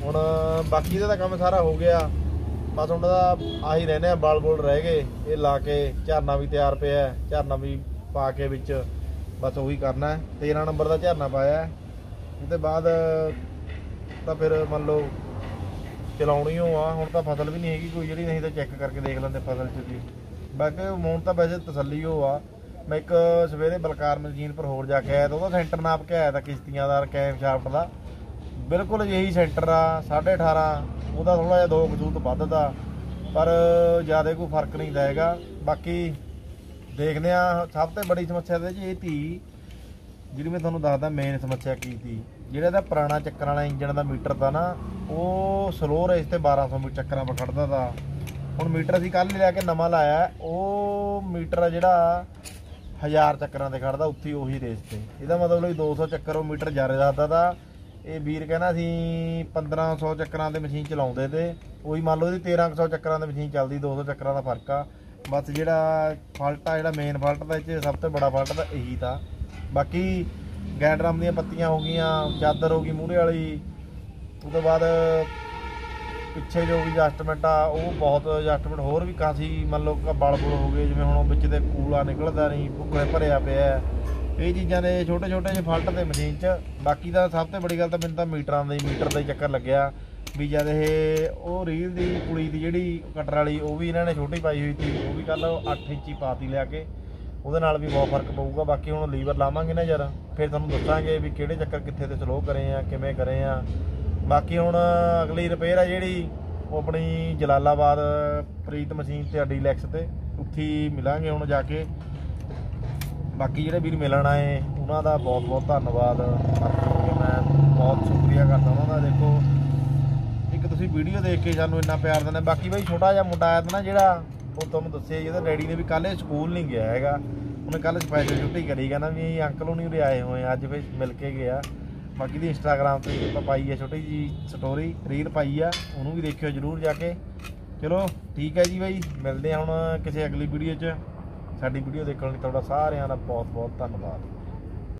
ਹੁਣ ਬਾਕੀ ਦਾ ਤਾਂ ਕੰਮ ਸਾਰਾ ਹੋ ਗਿਆ। ਬਸ ਉਹਨਾਂ ਦਾ ਆਹੀ ਰਹਿੰਦੇ ਆ, ਬਲ ਬੋਲ ਰਹਿ ਗਏ। ਇਹ ਲਾ ਕੇ ਝਰਨਾ ਵੀ ਤਿਆਰ ਪਿਆ ਝਰਨਾ ਵੀ ਪਾ ਕੇ ਵਿੱਚ ਬਸ ਉਹੀ ਕਰਨਾ ਹੈ। 13 ਨੰਬਰ ਦਾ ਝਰਨਾ ਪਾਇਆ ਉਹਦੇ ਬਾਅਦ ਤਾਂ ਫਿਰ ਮੰਨ ਲਓ ਚਲਾਉਣੀ ਓ ਆ, ਹੁਣ ਤਾਂ ਫਸਲ ਵੀ ਨਹੀਂ ਹੈਗੀ ਕੋਈ ਜਿਹੜੀ ਨਹੀਂ ਤਾਂ ਚੈੱਕ ਕਰਕੇ ਦੇਖ ਲੈਂਦੇ ਫਸਲ ਚ ਵੀ। ਬਾਕੀ ਹੁਣ ਤਾਂ ਵੈਸੇ ਤਸੱਲੀ ਓ ਆ। ਮੈਂ ਇੱਕ ਸਵੇਰੇ ਬਲਕਾਰ ਮਸ਼ੀਨ ਪਰ ਹੋਰ ਜਾ ਕੇ ਆਇਆ ਤਾਂ ਉਹਦਾ ਸੈਂਟਰ ਨਾਪ ਕੇ ਆਇਆ ਤਾਂ ਕਿਸ਼ਤੀਆਂ ਦਾ, ਕੈਮ ਸ਼ਾਫਟ ਦਾ। ਬਿਲਕੁਲ ਇਹੀ ਸੈਂਟਰ ਆ 18.5 ਉਹਦਾ ਥੋੜਾ ਜਿਹਾ ਦੋ ਕਸੂਤ ਵੱਧਦਾ, ਪਰ ਜ਼ਿਆਦਾ ਕੋਈ ਫ਼ਰਕ ਨਹੀਂ ਹੈਗਾ। ਬਾਕੀ ਦੇਖਦੇ ਆ ਸਭ ਤੋਂ ਬੜੀ ਸਮੱਸਿਆ ਤੇ ਜੀ ਇਹ ਧੀ, ਜਿਹੜੀ ਮੈਂ ਤੁਹਾਨੂੰ ਦੱਸਦਾ ਮੇਨ ਸਮੱਸਿਆ ਕੀ ਸੀ ਜਿਹੜਾ ਇਹਦਾ ਪੁਰਾਣਾ ਚੱਕਰ ਵਾਲਾ ਇੰਜਣ ਦਾ ਮੀਟਰ ਤਾਂ ਨਾ, ਉਹ ਸਲੋ ਰੇਸ ਤੇ 1200 ਮੀਟਰ ਚੱਕਰਾਂ ਪਰ ਖੜਦਾ ਤਾ। ਹੁਣ ਮੀਟਰ ਅਸੀਂ ਕੱਲ ਲਿਆ ਕੇ ਨਵਾਂ ਲਾਇਆ, ਉਹ ਮੀਟਰ ਆ ਜਿਹੜਾ 1000 ਚੱਕਰਾਂ ਤੇ ਖੜਦਾ, ਉੱਥੇ ਉਹੀ ਰੇਸ ਤੇ। ਇਹਦਾ ਮਤਲਬ ਵੀ 200 ਚੱਕਰ ਉਹ ਮੀਟਰ ਜ਼ਿਆਦਾ ਦੱਸਦਾ ਤਾ। ਇਹ ਵੀਰ ਕਹਿੰਦਾ ਸੀ 1500 ਚੱਕਰਾਂ ਤੇ ਮਸ਼ੀਨ ਚਲਾਉਂਦੇ ਤੇ ਉਹੀ ਮੰਨ ਲਓ ਇਹਦੀ 1300 ਚੱਕਰਾਂ ਤੇ ਮਸ਼ੀਨ ਚੱਲਦੀ 200 ਚੱਕਰਾਂ ਦਾ ਫ਼ਰਕ ਆ। ਬਸ ਜਿਹੜਾ ਫਾਲਟ ਆ, ਜਿਹੜਾ ਮੇਨ ਫਾਲਟ ਦਾ, ਇਹ 'ਚ ਸਭ ਤੋਂ ਬੜਾ ਫਾਲਟ ਤਾਂ ਇਹੀ ਤਾਂ। ਬਾਕੀ ਗੈਂਡਰਮ ਦੀਆਂ ਪੱਤੀਆਂ ਹੋ ਗਈਆਂ, ਚਾਦਰ ਹੋ ਗਈ ਮੂਹਰੇ ਵਾਲੀ ਉਸ ਤੋਂ ਬਾਅਦ ਪਿੱਛੇ ਜੋ ਵੀ ਐਡਜਸਟਮੈਂਟ ਆ, ਉਹ ਬਹੁਤ ਐਡਜਸਟਮੈਂਟ ਹੋਰ ਵੀ ਕਾਫੀ ਮੰਨ ਲਓ ਕਿ ਬਲ ਬੁਲ ਹੋ ਗਏ, ਜਿਵੇਂ ਹੁਣ ਉਹ ਵਿੱਚ ਤੇ ਕੂਲਾ ਨਿਕਲਦਾ ਨਹੀਂ ਭੁੱਖੇ ਭਰਿਆ ਪਿਆ ਇਹ ਚੀਜ਼ਾਂ ਦੇ ਛੋਟੇ ਛੋਟੇ ਜਿਹੇ ਫਾਲਟ ਤੇ ਮਸ਼ੀਨ 'ਚ। ਬਾਕੀ ਦਾ ਸਭ ਤੋਂ ਵੱਡੀ ਗੱਲ ਤਾਂ ਮੈਨੂੰ ਤਾਂ ਮੀਟਰਾਂ ਦਾ ਹੀ ਮੀਟਰ ਦਾ ਹੀ ਚੱਕਰ ਲੱਗਿਆ। ਵੀ ਜਦ ਇਹ ਉਹ ਰੀਲ ਦੀ ਕੁੜੀ ਦੀ ਜਿਹੜੀ ਕਟਰ ਵਾਲੀ, ਉਹ ਵੀ ਇਹਨਾਂ ਨੇ ਛੋਟੀ ਪਾਈ ਹੋਈ ਸੀ, ਉਹ ਵੀ ਕੱਲ 8 ਇੰਚੀ ਪਾਤੀ ਲਿਆ ਕੇ। ਉਹਦੇ ਨਾਲ ਵੀ ਬਹੁਤ ਫ਼ਰਕ ਪਊਗਾ। ਬਾਕੀ ਹੁਣ ਲੀਵਰ ਲਾਵਾਂਗੇ ਨਾ ਯਾਰ, ਫਿਰ ਤੁਹਾਨੂੰ ਦੱਸਾਂਗੇ ਵੀ ਕਿਹੜੇ ਚੱਕਰ ਕਿੱਥੇ ਤੇ ਸਲੋ ਕਰੇ ਆ, ਕਿਵੇਂ ਕਰੇ ਆ। ਬਾਕੀ ਹੁਣ ਅਗਲੀ ਰਿਪੇਅਰ ਆ ਜਿਹੜੀ, ਉਹ ਆਪਣੀ ਜਲਾਲਾਬਾਦ ਪ੍ਰੀਤ ਮਸ਼ੀਨ ਤੇ ਡੀਲੈਕਸ ਤੇ। ਉੱਥੇ ਮਿਲਾਂਗੇ ਹੁਣ ਜਾ ਕੇ। ਬਾਕੀ ਜਿਹੜੇ ਵੀਰ ਮਿਲਣ ਆਏ ਉਹਨਾਂ ਦਾ ਬਹੁਤ ਬਹੁਤ ਧੰਨਵਾਦ। ਬਾਕੀ ਮੈਂ ਬਹੁਤ ਸ਼ੁਕਰੀਆ ਕਰਦਾ ਉਹਨਾਂ ਦਾ ਦੇਖੋ। ਇੱਕ ਤੁਸੀਂ ਵੀਡੀਓ ਦੇਖ ਕੇ ਸਾਨੂੰ ਇੰਨਾ ਪਿਆਰ ਦਿੰਦੇ ਬਾਕੀ ਬਾਈ ਛੋਟਾ ਜਿਹਾ ਮੁੰਡਾ ਆਇਆ ਤਾ ਨਾ ਜਿਹੜਾ ਉਹ ਤੁਹਾਨੂੰ ਦੱਸਿਆ ਜੀ, ਉਹਦਾ ਡੈਡੀ ਨੇ ਵੀ ਕੱਲ੍ਹ ਇਹ ਸਕੂਲ ਨਹੀਂ ਗਿਆ ਹੈਗਾ। ਉਹਨੇ ਕੱਲ ਸਪੈਸ਼ਲ ਛੁੱਟੀ ਕਰੀ ਕਹਿੰਦਾ ਵੀ ਅੰਕਲ ਹੁਣੀ ਉਰੇ ਆਏ ਹੋਏ ਅੱਜ ਫਿਰ ਮਿਲ ਕੇ ਗਿਆ। ਬਾਕੀ ਦੀ ਇੰਸਟਾਗ੍ਰam ਤੇ ਆਪਾਂ ਪਾਈ ਹੈ ਛੋਟੀ ਜੀ ਸਟੋਰੀ ਰੀਲ ਪਾਈ ਆ ਉਹਨੂੰ ਵੀ ਦੇਖਿਓ ਜਰੂਰ ਜਾ ਕੇ। ਚਲੋ ਠੀਕ ਹੈ ਜੀ ਬਾਈ ਮਿਲਦੇ ਹਾਂ ਹੁਣ ਕਿਸੇ ਅਗਲੀ ਵੀਡੀਓ 'ਚ। ਸਾਡੀ ਵੀਡੀਓ ਦੇਖਣ ਲਈ ਤੁਹਾਡਾ ਸਾਰਿਆਂ ਦਾ ਬਹੁਤ ਬਹੁਤ ਧੰਨਵਾਦ।